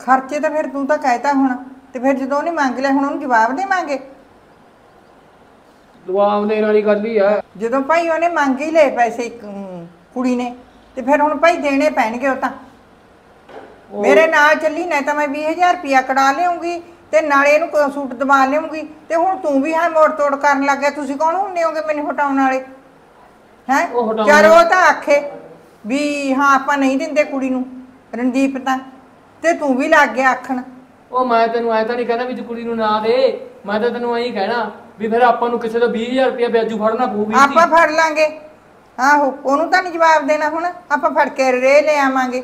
S3: ਖਰਚੇ ਤਾਂ ਫਿਰ ਤੂੰ ਤਾਂ ਕਹਿਤਾ ਹੁਣ ਤੇ ਫਿਰ ਜਦੋਂ ਉਹਨੇ ਮੰਗ ਲਿਆ ਹੁਣ ਉਹਨੂੰ ਜਵਾਬ ਦੇਵਾਂਗੇ
S5: ਜਵਾਬ ਦੇਣ ਵਾਲੀ ਗੱਲ ਹੀ ਆ।
S3: ਜਦੋਂ ਭਾਈ ਉਹਨੇ ਮੰਗ ਹੀ ਲਏ ਪੈਸੇ ਇੱਕ, ਅਮ, ਕੁੜੀ ਨੇ ਤੇ ਫਿਰ ਹੁਣ ਭਾਈ ਦੇਣੇ ਪੈਣਗੇ ਉਹ ਤਾਂ। ਮੇਰੇ ਨਾਲ ਚੱਲੀ ਨਾ ਤਾਂ ਮੈਂ 20000 ਰੁਪਇਆ ਕਢਾ ਲਿਆਉਂਗੀ ਤੇ ਨਾਲੇ ਇਹਨੂੰ ਕੋਈ ਸੂਟ ਦਵਾ ਲਿਆਉਂਗੀ ਤੇ ਹੁਣ ਤੂੰ ਵੀ ਹਾਂ ਮੋੜ ਤੋੜ ਕਰਨ ਲੱਗ ਗਿਆ ਤੁਸੀਂ ਕੌਣ ਹੁੰਦੇ ਹੋਗੇ ਮੈਨੂੰ ਹਟਾਉਣ ਵਾਲੇ? ਹੈ?
S5: ਉਹ ਹਟਾਉਣ
S3: ਚਲ ਉਹ ਤਾਂ ਆਖੇ ਵੀ ਹਾਂ ਆਪਾਂ ਨਹੀਂ ਦਿੰਦੇ ਕੁੜੀ ਨੂੰ ਰਣਦੀਪ ਤਾਂ ਤੇ ਤੂੰ ਵੀ ਲੱਗ ਗਿਆ ਆਖਣ।
S5: ਉਹ ਮੈਂ ਤੈਨੂੰ ਐ ਤਾਂ ਨਹੀਂ ਕਹਿੰਦਾ ਵੀ ਤੂੰ ਕੁੜੀ ਨੂੰ ਨਾ ਦੇ ਮੈਂ ਤਾਂ ਤੈਨੂੰ ਐਂ ਕਹਿਣਾ। ਵੀ ਫਿਰ ਆਪਾਂ ਨੂੰ ਕਿਸੇ ਤੋਂ 20000 ਰੁਪਏ ਵਿਆਜੂ ਫੜਨਾ ਪਊਗੀ
S3: ਆਪਾਂ ਫੜ ਲਾਂਗੇ। ਆਹੋ ਉਹਨੂੰ ਤਾਂ ਨਹੀਂ ਜਵਾਬ ਦੇਣਾ ਹੁਣ। ਆਪਾਂ ਫੜ ਕੇ ਰੇ ਲੈ ਆਵਾਂਗੇ।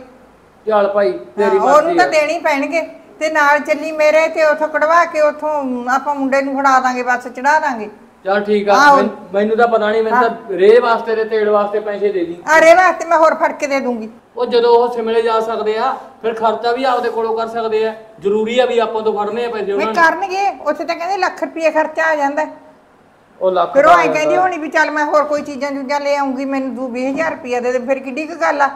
S5: ਚੱਲ ਭਾਈ ਤੇਰੀ
S3: ਹਾਂ, ਉਹਨੂੰ
S5: ਮਰਜ਼ੀ
S3: ਤਾਂ ਦੇਣੀ ਪੈਣਗੇ। ਤੇ ਨਾਲ ਚੱਲੀ ਮੇਰੇ ਤੇ ਉਥੋਂ ਕਢਵਾ ਕੇ ਉਥੋਂ ਆਪਾਂ ਮੁੰਡੇ ਨੂੰ ਫੜਾ ਦਾਂਗੇ ਬੱਸ ਚੜਾ ਦਾਂਗੇ।
S5: ਚੱਲ ਠੀਕ ਆ
S3: ਆਹੋ।
S5: ਮੈਨ- ਮੈਨੂੰ ਤਾਂ ਪਤਾ ਨਹੀਂ ਮੈਨੂੰ ਤਾਂ ਰੇ ਵਾਸਤੇ ਤੇ ਤੇਲ ਵਾਸਤੇ ਪੈਸੇ ਦੇ ਦੀ।
S3: ਅਰੇ ਵਾਸਤੇ ਮੈਂ ਹੋਰ ਫੜ ਕੇ ਦੇ ਦੂੰਗੀ।
S5: ਉਹ ਜਦੋਂ ਉਹ ਸਿਮਲੇ ਜਾ ਸਕਦੇ ਆ ਫਿਰ ਖਰਚਾ ਵੀ ਆਪਦੇ ਕੋਲੋਂ ਕਰ ਸਕਦੇ ਆ। ਜ਼ਰੂਰੀ ਆ ਵੀ ਆਪਾਂ ਤੋਂ ਫੜਨੇ ਆ ਪੈਸੇ
S3: ਵੀ
S5: ਉਹਨਾਂ ਨੇ।
S3: ਕਰਨਗੇ ਉੱਥੇ ਤਾਂ ਕਹਿੰਦੇ ਲੱਖ ਰੁਪਏ ਖਰਚਾ ਆ ਜਾਂਦਾ।
S5: ਉਹ ਲੱਖ
S3: ਫਿਰ ਉਹ ਐ ਕਹਿੰਦੀ
S5: ਹੁੰਦਾ।
S3: ਹੋਣੀ ਵੀ ਚੱਲ ਮੈਂ ਹੋਰ ਕੋਈ ਚੀਜ਼ਾਂ ਚੂਜ਼ਾਂ ਲੈ ਆਉਂਗੀ ਮੈਨੂੰ ਤੂੰ 20000 ਰੁਪਏ ਦੇ ਦੇ ਫਿਰ ਕਿੱਡੀ ਕੁ ਗੱਲ ਆ?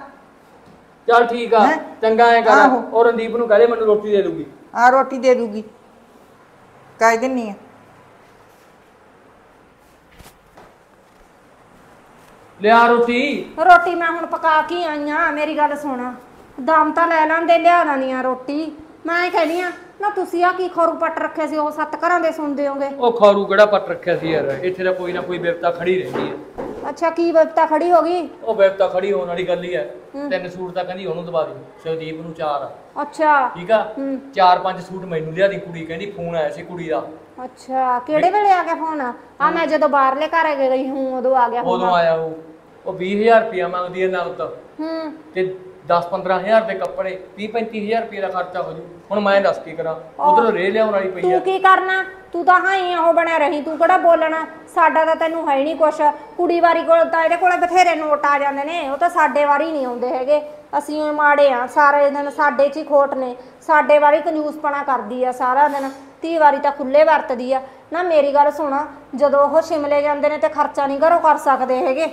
S5: ਚੱਲ ਠੀਕ ਆ
S3: ਹੈਂ?
S5: ਚੰਗਾ ਐ ਕਰ।
S3: ਆਹੋ।
S5: ਉਹ ਰਣਦੀਪ ਨੂੰ ਕਹਦੇ ਮੈਨੂੰ ਰੋਟੀ ਦੇ ਦੂਗੀ।
S3: ਆ ਰੋਟੀ ਦੇ ਦੂਗੀ। ਕਹਿ ਦਿੰਨੀ ਆ।
S5: ਲਿਆ ਰੋਟੀ?
S2: ਰੋਟੀ ਮੈਂ ਹੁਣ ਪਕਾ ਕੇ ਆਈ ਆਂ ਮੇਰੀ ਗੱਲ ਸੁਣ। ਦਮ ਤਾਂ ਲੈ ਲੈਂਦੇ ਲਿਆ ਦਾਨੀਆਂ ਰੋਟੀ। ਮੈਂ ਕਹਿੰਦੀ ਆ ਨਾ ਤੁਸੀਂ ਆ ਕੀ ਖਰੂ ਪੱਟ ਰੱਖੇ ਸੀ ਉਹ ਸੱਤ ਘਰਾਂ ਦੇ ਸੁਣਦੇ ਹੋਗੇ?
S5: ਉਹ ਖਾਰੂ ਕਿਹੜਾ ਪੱਟ ਰੱਖਿਆ ਸੀ ਯਾਰ? ਇੱਥੇ ਤਾਂ ਕੋਈ ਨਾ ਕੋਈ ਬਿਪਤਾ ਖੜੀ ਰਹਿੰਦੀ ਹੈ।
S2: ਅੱਛਾ ਕੀ ਬਬਤਾ ਖੜੀ ਹੋ ਗਈ?
S5: ਉਹ ਬਿਪਤਾ ਖੜੀ ਹੋਣ ਵਾਲੀ ਗੱਲ ਹੀ ਹੈ। ਤਿੰਨ ਸੂਟ ਤਾਂ ਕਹਿੰਦੀ ਉਹਨੂੰ ਦਵਾ ਦੇ ਸ਼ਵਦੀਪ ਨੂੰ ਚਾਰ। ਆ
S2: ਅੱਛਾ।
S5: ਠੀਕ ਆ? ਚਾਰ ਪੰਜ ਸੂਟ ਮੈਨੂੰ ਲਿਆ ਦੀ ਕੁੜੀ ਕਹਿੰਦੀ ਫੋਨ ਆਇਆ ਸੀ ਕੁੜੀ ਦਾ।
S2: ਅੱਛਾ ਕਿਹੜੇ ਵੇਲੇ ਆ ਗਿਆ ਫੋਨ ਆ ਮੈਂ ਜਦੋਂ ਬਾਹਰਲੇ ਘਰ ਗਈ ਹੂੰ ਉਦੋਂ ਆ ਗਿਆ ਫੋਨ
S5: ਉਦੋਂ ਆਇਆ ਉਹ। ਉਹ 20000 ਰੁਪਇਆ ਮੰਗਦੀ ਹੈ ਨਗਦ।
S2: ਹੂੰ।
S5: ਤੇ 10-15000 ਦੇ ਕੱਪੜੇ 30-35000 ਰੁਪਏ ਦਾ ਖਰਚਾ ਹੋ ਜੂ। ਹੁਣ ਮੈਂ ਦੱਸ ਕੀ ਕਰਾਂ? ਉਧਰੋਂ ਰੇ ਲਿਆਉਣ ਵਾਲੀ ਪਈ ਆ।
S2: ਤੂੰ ਕੀ ਕਰਨਾ? ਤੂੰ ਤਾਂ ਹਾਂ ਹੀ ਉਹ ਬਣਿਆ ਰਹੀ ਤੂੰ ਕਿਹੜਾ ਬੋਲਣਾ? ਸਾਡਾ ਤਾਂ ਤੈਨੂੰ ਹੈ ਨਹੀਂ ਕੁਛ। ਕੁੜੀ ਵਾਰੀ ਕੋਲ ਤਾਂ ਇਹਦੇ ਕੋਲੇ ਬਥੇਰੇ ਨੋਟ ਆ ਜਾਂਦੇ ਨੇ। ਉਹ ਤਾਂ ਸਾਡੇ ਵਾਰੀ ਨਹੀਂ ਆਉਂਦੇ ਹੈਗੇ। ਅਸੀਂ ਉਹ ਮਾੜੇ ਆ ਸਾਰੇ ਦਿਨ ਸਾਡੇ 'ਚ ਹੀ ਖੋਟ ਨੇ। ਸਾਡੇ ਵਾਰੀ ਕੰਜੂਸਪਣਾ ਕਰਦੀ ਆ ਸਾਰਾ ਦਿਨ। ਤੀ ਵਾਰੀ ਤਾਂ ਖੁੱਲੇ ਵਰਤਦੀ ਆ। ਨਾ ਮੇਰੀ ਗੱਲ ਸੁਣ ਜਦੋਂ ਉਹ ਸ਼ਿਮਲੇ ਜਾਂਦੇ ਨੇ ਤੇ ਖਰਚਾ ਨਹੀਂ ਘਰੋਂ ਕਰ ਸਕਦੇ ਹੈਗੇ।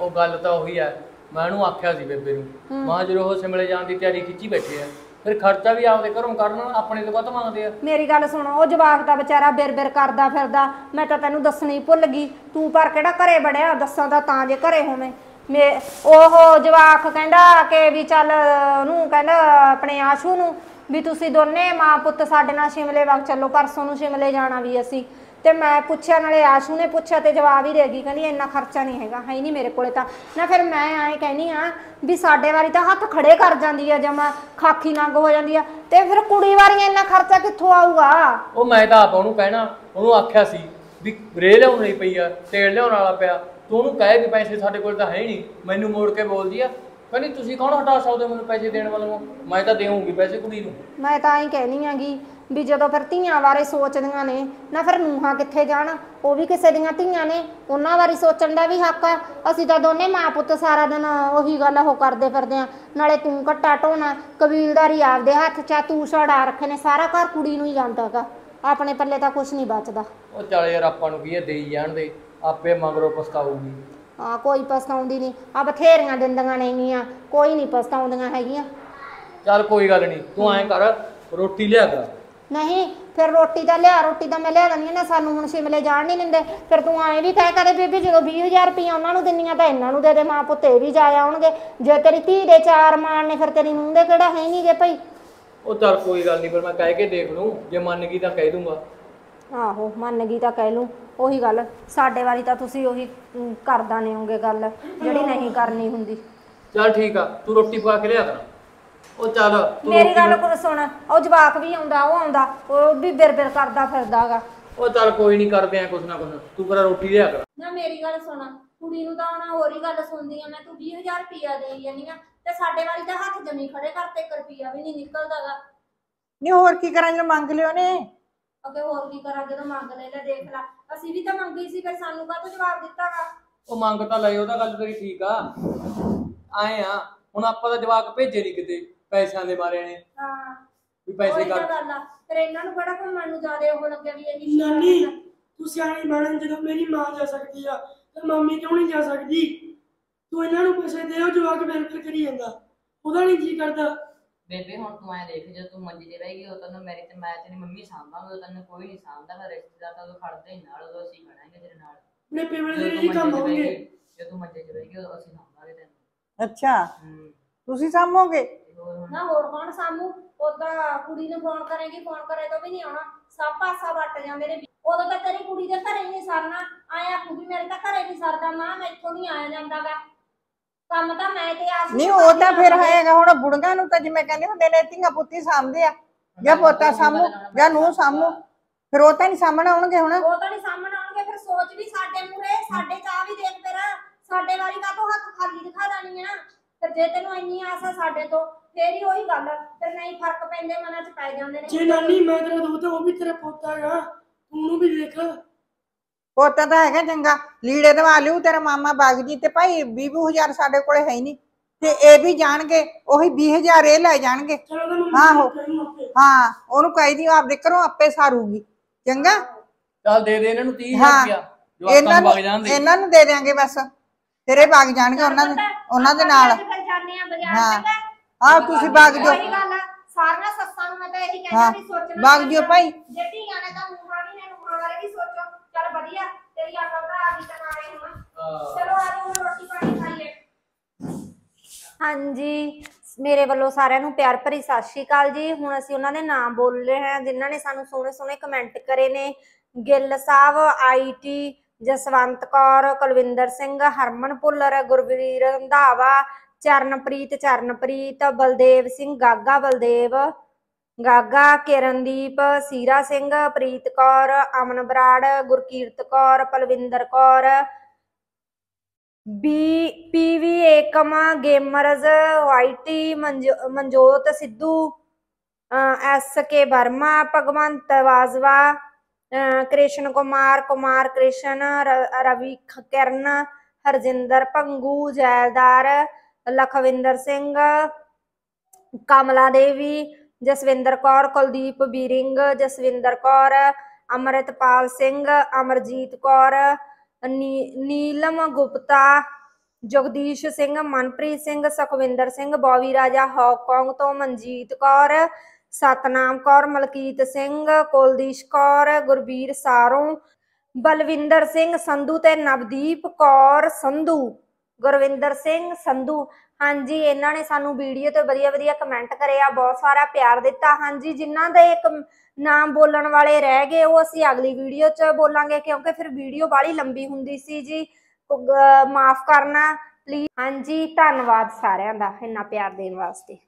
S5: ਉਹ ਗੱਲ ਤਾਂ ਉਹੀ ਆ। ਮੈਂ ਉਹਨੂੰ ਆਖਿਆ ਸੀ ਬੇਬੇ ਨੂੰ ਮਾਂ ਜਦੋਂ ਉਹ ਸਿਮਲੇ ਜਾਣ ਦੀ ਤਿਆਰੀ ਖਿੱਚੀ ਬੈਠੇ ਆ ਫਿਰ ਖਰਚਾ ਵੀ ਆਪਦੇ ਘਰੋਂ ਕਰਨ ਆਪਣੇ ਤੋਂ ਵੱਧ ਮੰਗਦੇ ਆ।
S2: ਮੇਰੀ ਗੱਲ ਸੁਣ ਉਹ ਜਵਾਕ ਦਾ ਵਿਚਾਰਾ ਬਿਰ-ਬਿਰ ਕਰਦਾ ਫਿਰਦਾ ਮੈਂ ਤਾਂ ਤੈਨੂੰ ਦੱਸਣੀ ਭੁੱਲ ਗਈ ਤੂੰ ਪਰ ਕਿਹੜਾ ਘਰੇ ਬੜਿਆ ਦੱਸਾਂ ਤਾਂ ਤਾਂ ਜੇ ਘਰੇ ਹੋਵੇਂ। ਮੇ ਉਹ ਜਵਾਕ ਕਹਿੰਦਾ ਕਿ ਵੀ ਚੱਲ ਉਹਨੂੰ ਕਹਿੰਦਾ ਆਪਣੇ ਆਸ਼ੂ ਨੂੰ ਵੀ ਤੁਸੀਂ ਦੋਨੇ ਮਾਂ ਪੁੱਤ ਸਾਡੇ ਨਾਲ ਸ਼ਿਮਲੇ ਵਗ ਚੱਲੋ, ਪਰਸੋਂ ਨੂੰ ਸ਼ਿਮਲੇ ਜਾਣਾ ਵੀ ਅਸੀਂ। ਤੇ ਮੈਂ ਪੁੱਛਿਆ, ਨਾਲੇ ਆਸ਼ੂ ਨੇ ਪੁੱਛਿਆ ਤੇ ਜਵਾਬ ਹੀ ਦੇ ਗਈ, ਕਹਿੰਦੀ ਇੰਨਾ ਖਰਚਾ ਨਹੀਂ ਹੈਗਾ, ਹੈ ਨਹੀਂ ਮੇਰੇ ਕੋਲੇ ਤਾਂ। ਨਾ ਫਿਰ ਮੈਂ ਐਂ ਕਹਿੰਦੀ ਆ ਵੀ ਸਾਡੇ ਵਾਰੀ ਤਾਂ ਹੱਥ ਖੜੇ ਕਰ ਜਾਂਦੀ ਆ, ਜਮਾ ਖਾਖੀ ਨੰਗ ਹੋ ਜਾਂਦੀ ਆ। ਤੇ ਫਿਰ ਕੁੜੀ ਵਾਰੀਆਂ ਇੰਨਾ ਖਰਚਾ ਕਿੱਥੋਂ ਆਊਗਾ?
S5: ਉਹ ਮੈਂ ਤਾਂ ਆਪ ਉਹਨੂੰ ਕਹਿਣਾ, ਉਹਨੂੰ ਆਖਿਆ ਸੀ ਵੀ ਰੇ ਲਿਆਉਣ ਲਈ ਪਈ ਆ, ਤੇਲ ਲਿਆਉਣ ਵਾਲਾ ਪਿਆ। ਤੂੰ ਉਹਨੂੰ ਕਹੇ ਵੀ ਪੈਸੇ ਸਾਡੇ ਕੋਲ ਤਾਂ ਹੈ ਹੀ ਨਹੀਂ, ਮੈਨੂੰ ਮੋੜ ਕੇ ਬੋਲਦੀ ਆ ਕਹਿੰਦੀ ਤੁਸੀਂ ਕੌਣ ਹਟਾ ਸਕਦੇ ਹੋ ਮੈਨੂੰ ਪੈਸੇ ਦੇਣ ਵਾਲੋਂ? ਮੈਂ ਤਾਂ ਦੇਵਾਂਗੀ ਪੈਸੇ ਕੁੜੀ ਨੂੰ।
S2: ਮੈਂ ਤਾਂ ਐਂ ਕਹਿਣੀ ਆਂਗੀ ਵੀ ਜਦੋਂ ਫਿਰ ਧੀਆਂ ਬਾਰੇ ਸੋਚਦੀਆਂ ਨੇ ਨਾ ਫਿਰ ਨੂੰਹਾਂ ਕਿੱਥੇ ਜਾਣ? ਉਹ ਵੀ ਕਿਸੇ ਦੀਆਂ ਧੀਆਂ ਨੇ ਉਹਨਾਂ ਬਾਰੇ ਸੋਚਣ ਦਾ ਵੀ ਹੱਕ ਆ। ਅਸੀਂ ਤਾਂ ਦੋਨੇ ਮਾਂ ਪੁੱਤ ਸਾਰਾ ਦਿਨ ਉਹੀ ਗੱਲ ਉਹ ਕਰਦੇ ਫਿਰਦੇ ਆ। ਨਾਲੇ ਤੂੰ ਘੱਟਾ ਢੋਣਾ ਕਬੀਲਦਾਰੀ ਆਪਦੇ ਹੱਥ 'ਚ ਆ, ਤੂੰ ਛੜਾ ਰੱਖੇ ਨੇ ਸਾਰਾ ਘਰ ਕੁੜੀ ਨੂੰ ਹੀ ਜਾਂਦਾਗਾ ਆਪਣੇ ਪੱਲੇ ਤਾਂ ਕੁਝ ਨਹੀਂ ਬਚਦਾ।
S5: ਉਹ ਚੱਲ ਯਾਰ ਆਪਾਂ ਨੂੰ ਕੀ ਹੈ ਦੇਈ ਜਾਣ ਦੇ। ਆਪੇ ਮਗਰੋਂ ਪਛਤਾਊਗੀ।
S2: ਆ ਕੋਈ ਪਛਤਾਉਂਦੀ ਨਹੀਂ। ਆ ਬਥੇਰੀਆਂ ਦਿੰਦੀਆਂ ਨੇਗੀਆਂ ਕੋਈ ਨਹੀਂ ਪਛਤਾਉਂਦੀਆਂ ਹੈਗੀਆਂ।
S5: ਚੱਲ ਕੋਈ ਗੱਲ ਨਹੀਂ ਤੂੰ ਐਂ ਕਰ ਰੋਟੀ ਲਿਆ ਕਰ।
S2: ਨਹੀਂ ਫਿਰ ਰੋਟੀ ਤਾਂ ਲਿਆ ਰੋਟੀ ਤਾਂ ਮੈਂ ਲਿਆ ਆ ਨਾ ਸਾਨੂੰ ਹੁਣ ਸ਼ਿਮਲੇ ਜਾਣ ਨਹੀਂ ਦਿੰਦੇ। ਫਿਰ ਤੂੰ ਐਂ ਵੀ ਕਹਿ ਕਰੇ ਬੀਬੀ ਜਦੋਂ 20000 ਰੁਪਈਆ ਉਹਨਾਂ ਨੂੰ ਦਿੰਨੀਆਂ ਤਾਂ ਇਹਨਾਂ ਨੂੰ ਦੇ ਦੇ ਮਾਂ ਪੁੱਤ ਇਹ ਵੀ ਜਾ ਆਉਣਗੇ। ਜੇ ਤੇਰੀ ਧੀ ਦੇ ਚਾਰ ਮਾਣ ਨੇ ਫਿਰ ਤੇਰੀ ਨੂੰਹ ਦੇ ਕਿਹੜਾ ਹੈ ਨਹੀਂਗੇ ਭਾਈ?
S5: ਉਹ ਚੱਲ ਕੋਈ ਗੱਲ ਨਹੀਂ ਫਿਰ ਮੈਂ ਕਹਿ ਕੇ ਦੇਖ ਲੂੰ ਜੇ ਮੰਨ ਗਈ ਤਾਂ ਕਹਿ ਦੂੰਗਾ।
S2: ਆਹੋ ਮੰਨ ਗਈ ਤਾਂ ਕਹਿ ਲੂੰ। ਉਹੀ ਗੱਲ ਸਾਡੇ ਵਾਲੀ ਤਾਂ ਤੁਸੀਂ ਉਹੀ ਅਮ, ਕਰਦਾ ਨਹੀਂ ਹੋਗੇ ਗੱਲ ਜਿਹੜੀ ਨਹੀਂ ਕਰਨੀ ਹੁੰਦੀ।
S5: ਚੱਲ ਠੀਕ ਆ ਤੂੰ ਰੋਟੀ ਪਕਾ ਕੇ ਲਿਆ ਕਰ। ਉਹ ਚੱਲ ਤੂੰ
S2: ਮੇਰੀ
S5: ਰੋਟੀ
S2: ਗੱਲ ਕੋ ਸੁਣ ਉਹ ਜਵਾਕ ਵੀ ਆਉਂਦਾ ਉਹ ਆਉਂਦਾ ਉਹ ਵੀ ਬਿਰ-ਬਿਰ ਕਰਦਾ ਫਿਰਦਾਗਾ
S5: ਉਹ ਚੱਲ ਕੋਈ ਨਹੀਂ ਕਰਦੇ ਆ ਕੁਛ ਨਾ ਕੁਛ ਤੂੰ ਪਰ ਰੋਟੀ ਲਿਆ ਕਰ।
S2: ਨਾ ਮੇਰੀ ਗੱਲ ਸੁਣ ਕੁੜੀ ਨੂੰ ਤਾਂ ਹੁਣ ਹੋਰ ਹੀ ਗੱਲ ਸੁਣਦੀ ਆ ਮੈਂ ਤੂੰ 20000 ਰੁਪਿਆ ਦੇਈ ਜਾਨੀ ਆ ਤੇ ਸਾਡੇ ਵਾਲੀ ਤਾਂ ਹੱਥ ਜਮੀ ਖੜੇ ਕਰਤੇ 1 ਰੁਪਿਆ ਵੀ ਨਹੀਂ ਨਿਕਲਦਾਗਾ
S3: ਨਹੀਂ ਹੋਰ ਕੀ ਕਰਾਂ ਜੇ ਮੰਗ ਲਿਓ ਨੇ।
S2: ਅੱਗੇ ਹੋਰ ਕੀ ਕਰਾਂ ਜਦੋਂ ਮੰਗ ਲੈ ਲੈ ਦੇਖ ਲੈ। ਅਸੀਂ ਵੀ ਤਾਂ ਮੰਗੀ ਸੀ ਫਿਰ ਸਾਨੂੰ ਕਾਹਤੋਂ ਜਵਾਬ ਦਿੱਤਾਗਾ?
S5: ਉਹ ਮੰਗ ਤਾਂ ਲਈ ਉਹਦਾ ਗੱਲ ਤੇਰੀ ਠੀਕ ਆ। ਆਏ ਆ ਹੁਣ ਆਪਾਂ ਤਾਂ ਜਵਾਕ ਭੇਜੇ ਨਹੀਂ ਕਿਤੇ ਪੈਸਿਆਂ ਦੇ ਮਾਰੇ ਨੇ।
S2: ਹਾਂ।
S5: ਵੀ ਪੈਸੇ
S2: ਉਹੀ ਤਾਂ
S5: ਕਰ।
S2: ਗੱਲ ਆ। ਫਿਰ ਇਹਨਾਂ ਨੂੰ ਕਿਹੜਾ ਘੁੰਮਣ ਨੂੰ ਜ਼ਿਆਦੇ ਉਹ ਲੱਗਿਆ ਵੀ ਇਹੀ
S6: ਨਾਨੀ ਤੂੰ ਸਿਆਣੀ ਬਣਨ ਜਦੋਂ ਮੇਰੀ ਮਾਂ ਜਾ ਸਕਦੀ ਆ ਤੇ ਮੰਮੀ ਕਿਉਂ ਨਹੀਂ ਜਾ ਸਕਦੀ? ਤੂੰ ਇਹਨਾਂ ਨੂੰ ਪੈਸੇ ਦੇ ਉਹ ਜਵਾਕ ਬਿਲ ਕਰੀ ਜਾਂਦਾ। ਉਹਦਾ ਨਹੀਂ ਜੀ ਕਰਦਾ।
S1: ਬੇਬੇ ਹੁਣ ਤੂੰ ਐ ਦੇਖ ਜੇ ਤੂੰ ਮੰਜੀ ਤੇ ਬਹਿ ਗਈ ਉਹ ਤੈਨੂੰ ਮੇਰੀ ਤੇ ਮੈਂ ਤੇਰੀ ਮੰਮੀ ਸਾਂਭਾਂਗੇ ਉਹ ਤੈਨੂੰ ਕੋਈ ਨਹੀਂ ਸਾਂਭਦਾ ਮੈਂ ਰਿਸ਼ਤੇਦਾਰ ਤਾਂ ਉਹ ਖੜਦੇ ਹੀ ਨਾਲ ਉਦੋਂ ਅਸੀਂ ਖੜਾਂਗੇ ਤੇਰੇ ਨਾਲ।
S6: ਦੇ
S1: ਤੂੰ
S6: ਜੀ
S1: ਮੰਜੇ
S6: ਕੰਮ
S1: ਤੇ ਬਹਿ
S6: ਹੋਣਗੇ।
S1: ਗਈ ਜੇ ਤੂੰ ਮੰਜੇ 'ਚ ਬਹਿ ਗਈ ਉਦੋਂ ਅਸੀਂ ਸਾਂਭਾਂਗੇ ਤੈਨੂੰ।
S3: ਅੱਛਾ।
S1: ਹੂੰ।
S3: ਤੁਸੀਂ ਸਾਂਭੋਗੇ?
S1: ਤੇ ਹੋਰ ਹੁਣ?
S2: ਨਾ ਹੋਰ ਕੌਣ ਸਾਮੂ ਉਦਾਂ ਕੁੜੀ ਨੂੰ ਫੋਨ ਕਰੇਗੀ ਫੋਨ ਕਰੇ ਤਾਂ ਵੀ ਨਹੀਂ ਆਉਣਾ। ਸਭ ਪਾਸਾ ਵੱਟ ਜਾਂਦੇ ਨੇ। ਉਦੋਂ ਤਾਂ ਤੇਰੀ ਕੁੜੀ ਦੇ ਘਰੇ ਨਹੀਂ ਸਰਨਾ। ਆਇਆ ਕੁੜੀ ਮੇਰੇ ਤਾਂ ਘਰੇ ਨਹੀਂ ਸਰਦਾ। ਮਾਂ ਮੈਥੋਂ ਨਹੀਂ ਆਇਆ ਜਾਂਦਾਗਾ ਕੰਮ ਤਾਂ ਮੈਂ ਤੇ ਆਸ
S3: ਨਹੀਂ ਉਹ ਤਾਂ ਫਿਰ ਹੈਗਾ ਹੁਣ ਬੁੜੀਆਂ ਨੂੰ ਤਾਂ ਜਿਵੇਂ ਕਹਿੰਦੇ ਹੁੰਦੇ ਨੇ ਧੀਆਂ ਪੁੱਤੀ ਸਾਂਭਦੇ ਆ ਜਾਂ ਪੋਤਾ ਸਾਂਭੂ ਜਾਂ ਨੂੰ ਸਾਂਭੂ ਫਿਰ ਉਹ ਤਾਂ ਨਹੀਂ ਸਾਂਭਣ ਆਉਣਗੇ ਹੁਣ।
S2: ਉਹ ਤਾਂ ਨਹੀਂ ਸਾਹਮਣੇ ਆਉਣਗੇ ਫਿਰ ਸੋਚ ਵੀ ਸਾਡੇ ਮੂਰੇ ਸਾਡੇ ਚਾਹ ਵੀ ਦੇਖ ਫਿਰ ਸਾਡੇ ਵਾਰੀ ਕਾ ਹੱਥ ਖਾਲੀ ਦਿਖਾ ਦੇਣੀ ਆ। ਫਿਰ ਜੇ ਤੈਨੂੰ ਇੰਨੀ ਆਸ ਆ ਸਾਡੇ ਤੋਂ ਫੇਰ ਹੀ ਉਹੀ ਗੱਲ ਫਿਰ ਨਹੀਂ ਫ਼ਰਕ ਪੈਂਦੇ ਮਨਾਂ 'ਚ ਪੈ ਜਾਂਦੇ ਨੇ।
S6: ਜੇ ਨਾਨੀ ਮੈਂ ਤੇਰਾ ਦੋਤਾ ਉਹ ਵੀ ਤੇਰਾ ਪੋਤਾ ਹੈਗਾ। ਤੂੰ ਉਹਨੂੰ ਵੀ ਦੇਖ।
S3: ਪੋਤਾ ਤਾਂ ਹੈਗਾ ਚੰਗਾ ਲੀੜੇ ਦਵਾ ਲਿਓ ਤੇਰਾ ਮਾਮਾ ਬਾਗ ਜੀ ਤੇ ਭਾਈ 20000 ਸਾਡੇ ਕੋਲੇ ਹੈ ਹੀ ਨਹੀਂ ਤੇ ਇਹ ਵੀ ਜਾਣਗੇ ਉਹੀ 20000 ਇਹ ਲੈ ਜਾਣਗੇ
S6: ਚਲੋ ਮੰਮੀ
S3: ਆਹੋ।
S6: ਨੂੰ ਆਪੇ
S3: ਹਾਂ ਉਹਨੂੰ ਕਹਿ ਦਿਓ ਆਪਦੇ ਘਰੋਂ ਆਪੇ ਸਾਰੂਗੀ ਚੰਗਾ
S5: ਚੱਲ ਦੇ ਦੇ ਇਹਨਾਂ ਨੂੰ 30000
S3: ਹਾਂ।
S5: ਰੁਪਇਆ ਜਵਾਕਾਂ
S3: ਇਹਨਾਂ
S5: ਨੂੰ
S3: ਨੂੰ
S5: ਵਗ ਜਾਣ ਦੇ
S3: ਇਹਨਾਂ ਨੂੰ ਦੇ ਦਿਆਂਗੇ ਬਸ ਤੇਰੇ ਬਾਗ ਜਾਣਗੇ ਉਹਨਾਂ ਦੇ ਉਹਨਾਂ ਦੇ ਨਾਲ
S2: ਜਾਂਦੇ ਆ ਬਾਜ਼ਾਰ
S3: ਆਹ ਤੁਸੀਂ ਬਾਗ ਜੋ
S2: ਉਹੀ ਗੱਲ ਆ ਸਾਰੀਆਂ ਸੱਸਾਂ ਨੂੰ ਮੈਂ ਤਾਂ ਇਹੀ
S3: ਹਾਂ,
S2: ਕਹਿੰਦਾ ਵੀ ਸੋਚਣਾ
S3: ਬਾਗ ਜਿਓ। ਭਾਈ।
S2: ਜੇ ਧੀਆਂ ਨੇ ਤਾਂ ਮੂੰਹਾਂ ਵੀ ਨੇ ਮੂੰਹਾਂ ਬਾਰੇ ਵੀ ਸੋਚੋ ਚੱਲ ਵਧੀਆ ਤੇਰੀ ਅਕਲ ਦਾ ਆ ਗਈ ਤਾਂ ਨਾਲੇ ਹੁਣ। ਚਲੋ ਆ ਜਾਓ ਹੁਣ ਰੋਟੀ ਪਾਣੀ ਖਾਈਏ। ਹਾਂਜੀ ਮੇਰੇ ਵੱਲੋਂ ਸਾਰਿਆਂ ਨੂੰ ਪਿਆਰ ਭਰੀ ਸਤਿ ਸ਼੍ਰੀ ਅਕਾਲ ਜੀ। ਹੁਣ ਅਸੀਂ ਉਹਨਾਂ ਦੇ ਨਾਮ ਬੋਲ ਰਹੇ ਹਾਂ ਜਿਨ੍ਹਾਂ ਨੇ ਸਾਨੂੰ ਸੋਹਣੇ ਸੋਹਣੇ ਕਮੈਂਟ ਕਰੇ ਨੇ। Gill Sahib IT Jaswant Kaur Kulwinder Singh Harman Bhullar Gurveer Randhawa Charanpreet Charanpreet Baldev Singh Gaga Baldev Gaga, Kirandeep, Seera Singh, Preet Kaur, Aman Brar, Gurkirat Kaur, Palwinder Kaur, B PV Ekam, gamers YT Manjot Sidhu S K Verma, Bhagwant Bajwa ਅਹ ਕ੍ਰਿਸ਼ਨ ਕੁਮਾਰ ਕੁਮਾਰ ਕ੍ਰਿਸ਼ਨ ਰਵੀ ਕਿਰਨ, ਹਰਜਿੰਦਰ ਭੰਗੂ ਜੈਲਦਾਰ, ਲਖਵਿੰਦਰ ਸਿੰਘ, ਕਮਲਾ ਦੇਵੀ ਜਸਵਿੰਦਰ ਕੌਰ, ਕੁਲਦੀਪ ਬੀਰਿੰਗ, ਜਸਵਿੰਦਰ ਕੌਰ, ਅਮਰਿਤਪਾਲ ਸਿੰਘ, ਅਮਰਜੀਤ ਕੌਰ, ਨੀ- ਨੀਲਮ ਗੁਪਤਾ, ਜਗਦੀਸ਼ ਸਿੰਘ, ਮਨਪ੍ਰੀਤ ਸਿੰਘ, ਸੁਖਵਿੰਦਰ ਸਿੰਘ, ਬੋਵੀ ਰਾਜਾ Hong Kong ਤੋਂ ਮਨਜੀਤ ਕੌਰ, ਸਤਨਾਮ ਕੌਰ, ਮਲਕੀਤ ਸਿੰਘ, ਕੁਲਦੀਸ਼ ਕੌਰ, ਗੁਰਬੀਰ ਸਾਰੋਂ, ਬਲਵਿੰਦਰ ਸਿੰਘ ਸੰਧੂ ਤੇ ਨਵਦੀਪ ਕੌਰ ਸੰਧੂ, ਗੁਰਵਿੰਦਰ ਸਿੰਘ ਸੰਧੂ ਹਾਂਜੀ, ਇਹਨਾਂ ਨੇ ਸਾਨੂੰ video ਤੇ ਵਧੀਆ ਵਧੀਆ ਕਮੈਂਟ ਕਰਿਆ, ਬਹੁਤ ਸਾਰਾ ਪਿਆਰ ਦਿੱਤਾ। ਹਾਂਜੀ, ਜਿਨ੍ਹਾਂ ਦੇ ਇੱਕ ਨਾਮ ਬੋਲਣ ਵਾਲੇ ਰਹਿ ਗਏ, ਉਹ ਅਸੀਂ ਅਗਲੀ ਵੀਡੀਓ 'ਚ ਬੋਲਾਂਗੇ, ਕਿਉਂਕਿ ਫਿਰ ਵੀਡੀਓ ਬਾਲੀ ਲੰਬੀ ਹੁੰਦੀ ਸੀ ਜੀ। ਮਾਫ ਕਰਨਾ ਪਲੀਜ਼ ਹਾਂਜੀ, ਧੰਨਵਾਦ ਸਾਰਿਆਂ ਦਾ, ਇੰਨਾ ਪਿਆਰ ਦੇਣ ਵਾਸਤੇ।